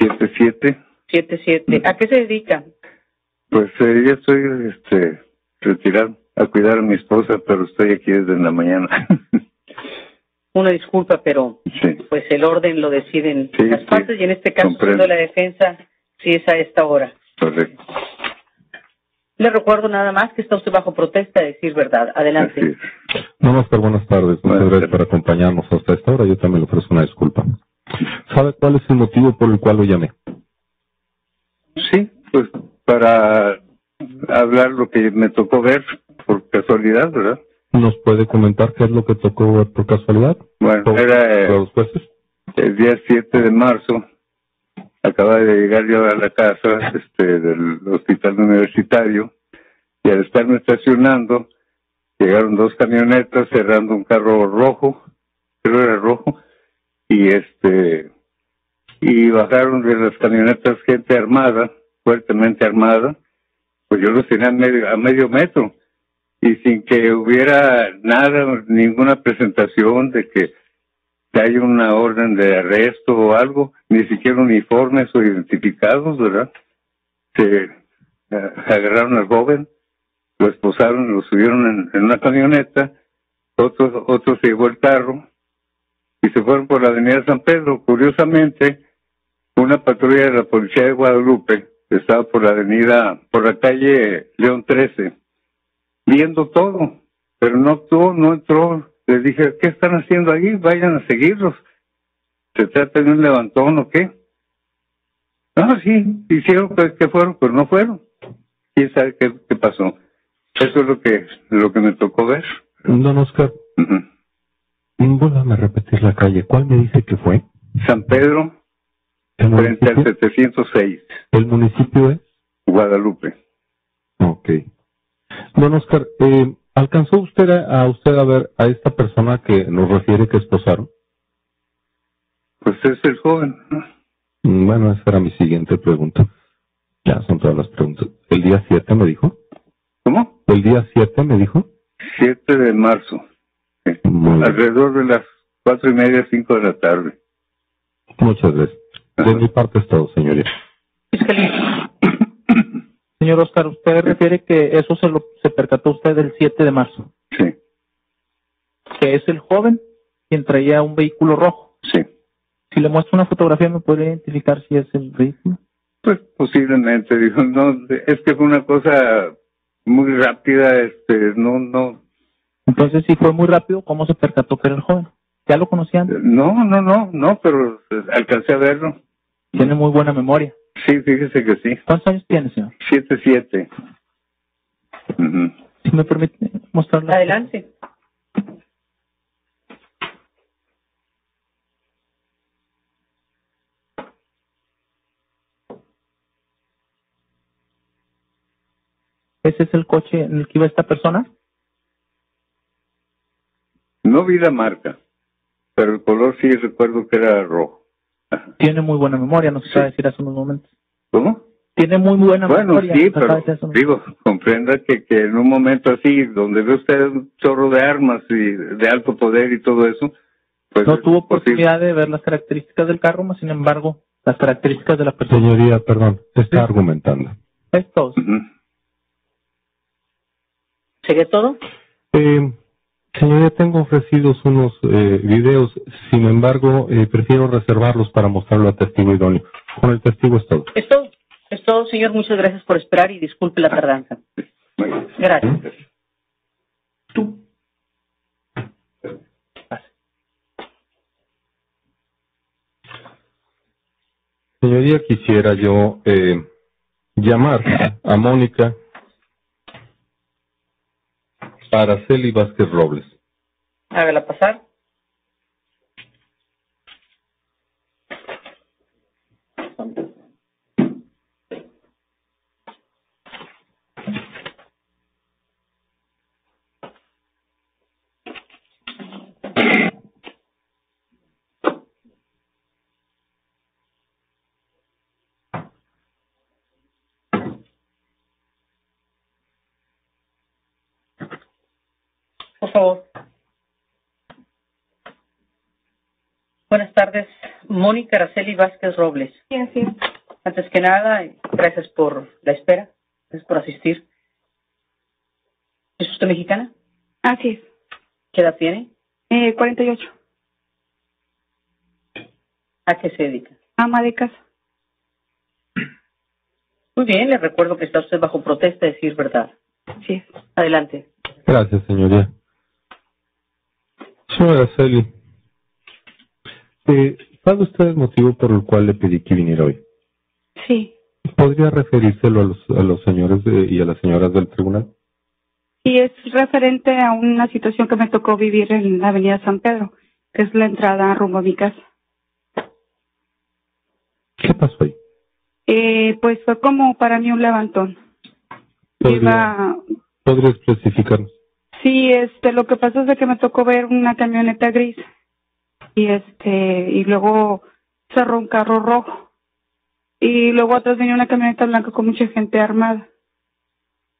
7-7. Siete, siete. ¿A qué se dedica? Pues eh, ya estoy este, retirado a cuidar a mi esposa, pero estoy aquí desde la mañana. <laughs> Una disculpa, pero sí, pues el orden lo deciden Sí, las sí. partes y en este caso siendo la defensa si es a esta hora. correcto. Le recuerdo nada más que está usted bajo protesta de decir verdad. Adelante. No, Oscar, buenas tardes. Muchas gracias tardes. por acompañarnos hasta esta hora. Yo también le ofrezco una disculpa. ¿Sabe cuál es el motivo por el cual lo llamé? Sí, pues para hablar lo que me tocó ver por casualidad, ¿verdad? ¿Nos puede comentar qué es lo que tocó por casualidad? Bueno, ¿Por- era eh, los jueces? el día 7 de marzo. Acababa de llegar yo a la casa este, del hospital universitario y al estarme estacionando, llegaron dos camionetas cerrando un carro rojo, creo era rojo, y este y bajaron de las camionetas gente armada, fuertemente armada, pues yo los tenía a medio, a medio metro y sin que hubiera nada, ninguna presentación de que hay una orden de arresto o algo, ni siquiera uniformes o identificados, ¿verdad? Se eh, agarraron al joven, lo esposaron, lo subieron en, en una camioneta, otro, otro se llevó el carro y se fueron por la avenida San Pedro. Curiosamente, una patrulla de la policía de Guadalupe estaba por la avenida, por la calle León 13, viendo todo, pero no actuó, no entró. Les dije, ¿qué están haciendo ahí? Vayan a seguirlos. ¿Se trata de un levantón o qué? Ah, sí, hicieron pues, que fueron, pero no fueron. ¿Quién sabe qué, qué pasó? Eso es lo que, lo que me tocó ver. Don Oscar, vuélvame a repetir la calle. ¿Cuál me dice que fue? San Pedro, ¿El frente al municipio? 706, ¿El municipio es? Guadalupe. Ok. Don Oscar, eh, ¿alcanzó usted a, a usted a ver a esta persona que nos refiere que esposaron? Pues es el joven. ¿no? Mm, Bueno, esa era mi siguiente pregunta. Ya son todas las preguntas. ¿El día 7 me dijo? ¿Cómo? ¿El día 7 me dijo? 7 de marzo, bien. alrededor de las cuatro y media, cinco de la tarde. Muchas gracias. De mi parte es todo, señoría. Señor Oscar, usted refiere que eso se lo se percató usted el 7 de marzo, Sí, que es el joven quien traía un vehículo rojo. sí. Si le muestro una fotografía, ¿me podría identificar si es el vehículo? Pues posiblemente, dijo, no, es que fue una cosa muy rápida, este, no, no, Entonces, si fue muy rápido, ¿cómo se percató que era el joven? ¿Ya lo conocían? no, no, no, no, pero eh, alcancé a verlo. Tiene muy buena memoria. Sí, fíjese que sí. ¿Cuántos años tiene, señor? Siete, siete. Ujú. Si me permite mostrarla. Adelante. ¿Ese es el coche en el que iba esta persona? No vi la marca, pero el color sí recuerdo que era rojo. Tiene muy buena memoria, nos acaba de decir hace unos momentos. ¿Cómo? Tiene muy buena Bueno, memoria. sí, nos acaba pero digo, comprenda que, que en un momento así, donde ve usted un chorro de armas y de alto poder y todo eso, pues No tuvo posible. oportunidad de ver las características del carro, más sin embargo, las características de la persona. Señoría, perdón, está argumentando. Es todo. Ujú. ¿Sería todo? Eh, señoría, tengo ofrecidos unos eh, videos, sin embargo, eh, prefiero reservarlos para mostrarlo a testigo idóneo. Con el testigo es todo. Es todo. Es todo, señor. Muchas gracias por esperar y disculpe la tardanza. Gracias. Señoría, quisiera yo eh, llamar a Mónica Araceli Vázquez Robles. Hágala pasar. Por favor. Buenas tardes, Vázquez Robles. Sí, es. Antes que nada, gracias por la espera, gracias por asistir. ¿Es usted mexicana? Así es. ¿Qué edad tiene? Eh, 48. ¿A qué se dedica? Ama de casa. Muy bien, le recuerdo que está usted bajo protesta de decir verdad. Sí. Adelante. Gracias, señoría. Señora Araceli, eh, ¿Sabe usted el motivo por el cual le pedí que viniera hoy? Sí. ¿Podría referírselo a los, a los señores de- y a las señoras del tribunal? Y es referente a una situación que me tocó vivir en la Avenida San Pedro, que es la entrada rumbo a mi casa. ¿Qué pasó ahí? Eh, pues fue como para mí un levantón. ¿Podría, Iba, ¿podría especificarnos? sí, este, lo que pasa es de que me tocó ver una camioneta gris y este, y luego cerró un carro rojo y luego atrás venía una camioneta blanca con mucha gente armada.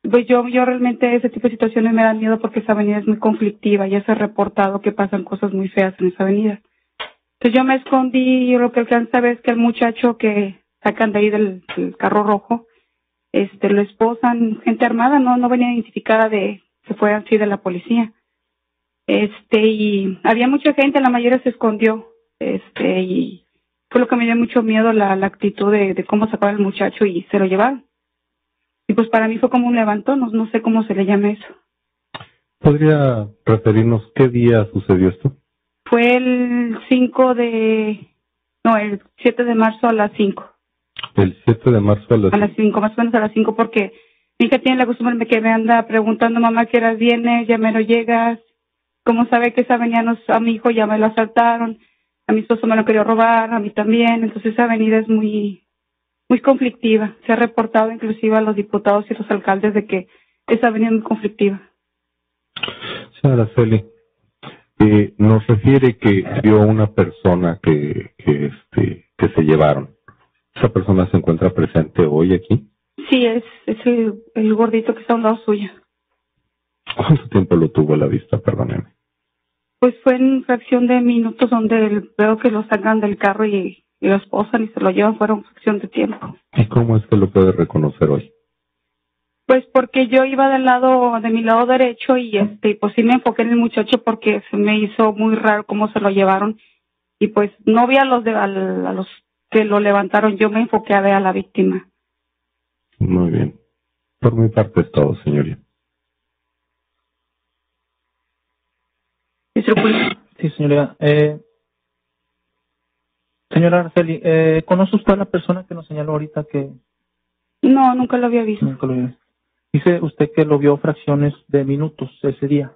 Pues yo, yo realmente ese tipo de situaciones me dan miedo porque esa avenida es muy conflictiva, ya se ha reportado que pasan cosas muy feas en esa avenida. Entonces yo me escondí y lo que alcanza a ver es que el muchacho que sacan de ahí del, carro rojo, este, lo esposan, gente armada, no, no venía identificada de que fue así de la policía. Este, y había mucha gente, la mayoría se escondió, este, y fue lo que me dio mucho miedo la, la actitud de, de cómo sacaron al muchacho y se lo llevaron. Y pues para mí fue como un levantón, no, no sé cómo se le llama eso. ¿Podría referirnos qué día sucedió esto? Fue el 5 de, no, el 7 de marzo a las 5. El 7 de marzo a las... a las 5, más o menos a las 5, porque mi hija tiene la costumbre que me anda preguntando, mamá, ¿qué horas vienes? Ya llegas. ¿Cómo sabe que esa avenida nos, a mi hijo ya me lo asaltaron? A mi esposo me lo quería robar, a mí también. Entonces esa avenida es muy, muy conflictiva. Se ha reportado inclusive a los diputados y los alcaldes de que esa avenida es muy conflictiva. Señora Celi, eh, nos refiere que vio una persona que, que, este, que se llevaron. ¿Esa persona se encuentra presente hoy aquí? Sí, es, es el, el gordito que está a un lado suyo. ¿Cuánto tiempo lo tuvo a la vista? Perdóneme. Pues fue en fracción de minutos donde veo que lo sacan del carro y, y lo esposan y se lo llevan, fueron fracción de tiempo. ¿Y cómo es que lo puede reconocer hoy? Pues porque yo iba del lado, de mi lado derecho y este, pues sí me enfoqué en el muchacho porque se me hizo muy raro cómo se lo llevaron y pues no vi a los de, a los que lo levantaron, yo me enfoqué a ver a la víctima. Muy bien. Por mi parte es todo, señoría. Sí, señora. Eh, señora Araceli, eh, ¿conoce usted a la persona que nos señaló ahorita que No, nunca lo había visto. nunca lo vio? Dice usted que lo vio fracciones de minutos ese día.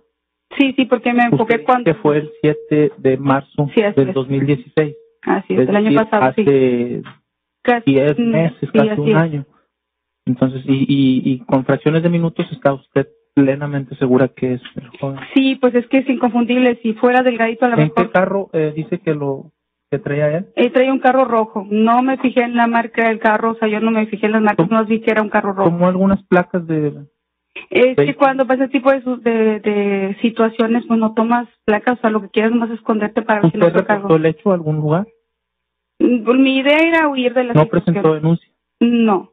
Sí, sí, porque me enfoqué cuando... Que fue el 7 de marzo Sí, del es. 2016. Así es, Es el año pasado, sí. hace Casi, 10 mm, meses, sí, casi un es. año. Entonces, y, y, y con fracciones de minutos está usted plenamente segura que es el joven. Sí, pues es que es inconfundible. Si fuera delgadito, a lo ¿En mejor. qué carro eh, dice que lo que traía él? Él traía un carro rojo. No me fijé en la marca del carro, o sea, yo no me fijé en las marcas, no vi que era un carro rojo. Como algunas placas de... Es que cuando pasa ese tipo de, de, de situaciones, pues no tomas placas, o sea, lo que quieres más es esconderte para ver si no ¿Usted te cargo. el hecho a algún lugar? Mi idea era huir de la No situación. presentó denuncia. No.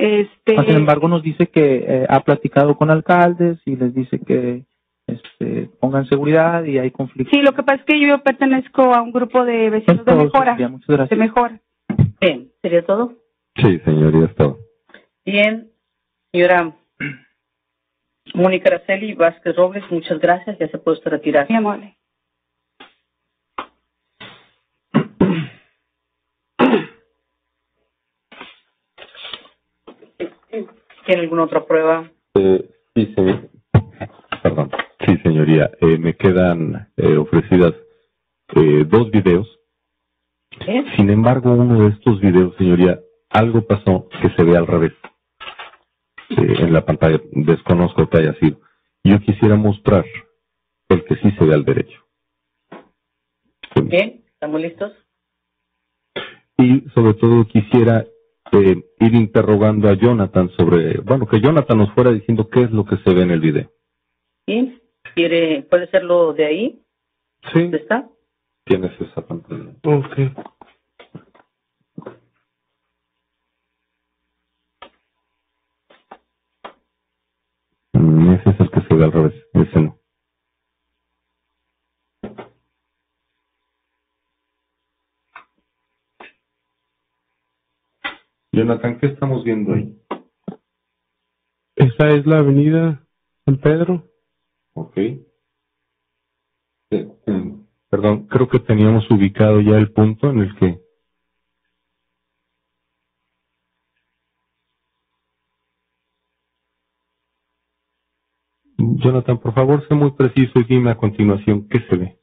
Este, Sin embargo, nos dice que eh, ha platicado con alcaldes y les dice que este, pongan seguridad y hay conflictos. sí, lo que pasa es que yo pertenezco a un grupo de vecinos de Todo, mejora. señoría, Muchas gracias. De mejora. Bien, ¿sería todo? Sí, señoría, es todo. Bien, señora Mónica Araceli Vázquez Robles, muchas gracias, ya se puede usted retirar. Mi amable. ¿Tiene alguna otra prueba? Eh, sí, señor. <laughs> Perdón. Sí, señoría. Eh, me quedan eh, ofrecidas eh, dos videos. ¿Eh? Sin embargo, uno de estos videos, señoría, algo pasó que se ve al revés. Eh, en la pantalla desconozco que haya sido. Yo quisiera mostrar el que sí se ve al derecho. Bien, ¿estamos listos? Y sobre todo quisiera eh, ir interrogando a Jonathan sobre, bueno, que Jonathan nos fuera diciendo qué es lo que se ve en el video. ¿Sí? ¿Quiere, puede serlo de ahí? Sí. ¿Dónde está? Tienes esa pantalla. Ok. Mm, Ese es el que se ve al revés, ese no. Jonathan, ¿qué estamos viendo ahí? Esa es la avenida San Pedro. Ok. Eh, mm, Perdón, creo que teníamos ubicado ya el punto en el que Jonathan, por favor, sé muy preciso y dime a continuación qué se ve.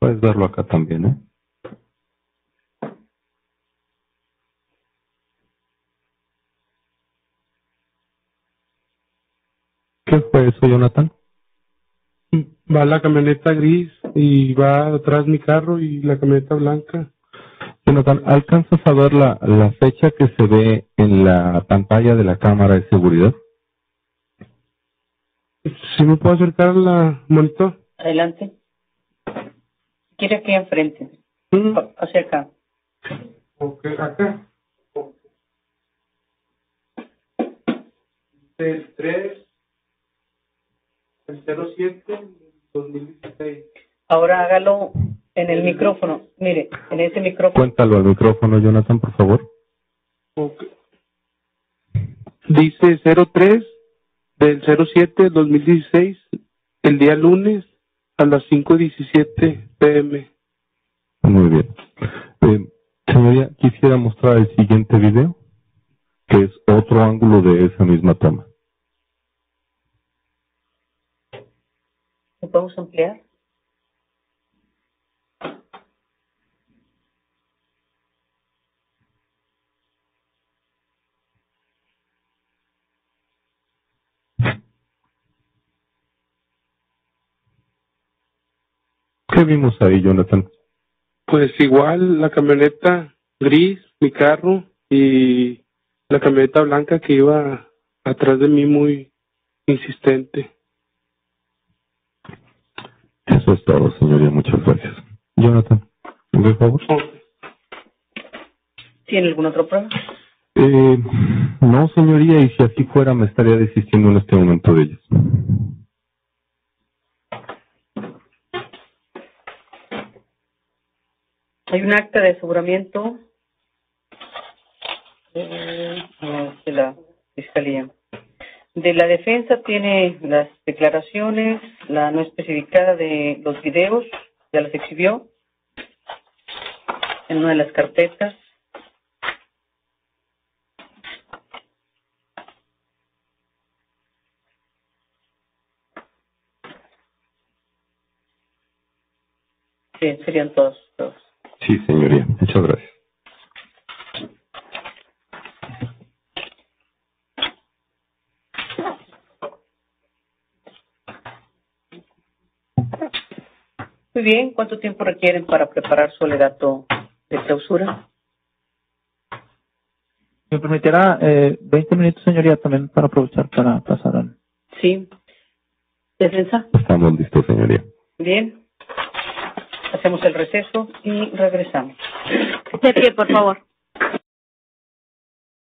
Puedes verlo acá también, ¿eh? ¿Qué fue eso, Jonathan? Va la camioneta gris y va atrás mi carro y la camioneta blanca. Jonathan, ¿alcanzas a ver la, la fecha que se ve en la pantalla de la cámara de seguridad? ¿Sí me puedo acercar la monitor? Adelante. Quiere aquí enfrente. Hacia acá. Ok, acá. El 3, el 07, 2016. Ahora hágalo en el micrófono. Mire, en ese micrófono. Cuéntalo al micrófono, Jonathan, por favor. Ok. Dice 03 del 07 2016, el día lunes a las 5.17 pm. Muy bien. Eh, señoría, quisiera mostrar el siguiente video, que es otro ángulo de esa misma toma. ¿Lo podemos ampliar? ¿Qué vimos ahí, Jonathan? Pues igual la camioneta gris, mi carro y la camioneta blanca que iba atrás de mí muy insistente. Eso es todo, señoría. Muchas gracias. Jonathan, por favor. ¿Tiene alguna otra prueba? Eh, no, señoría, y si así fuera, me estaría desistiendo en este momento de ellos. Hay un acta de aseguramiento eh, de la Fiscalía. De la defensa tiene las declaraciones, la no especificada de los videos, ya las exhibió en una de las carpetas. Sí, serían todos. todos. Sí, señoría. Muchas gracias. Muy bien, ¿cuánto tiempo requieren para preparar su alegato de clausura? ¿Me permitirá eh, 20 minutos, señoría, también para aprovechar para pasar al... Sí. ¿Defensa? Estamos listos, señoría. Bien. Hacemos el receso y regresamos. De pie, por favor.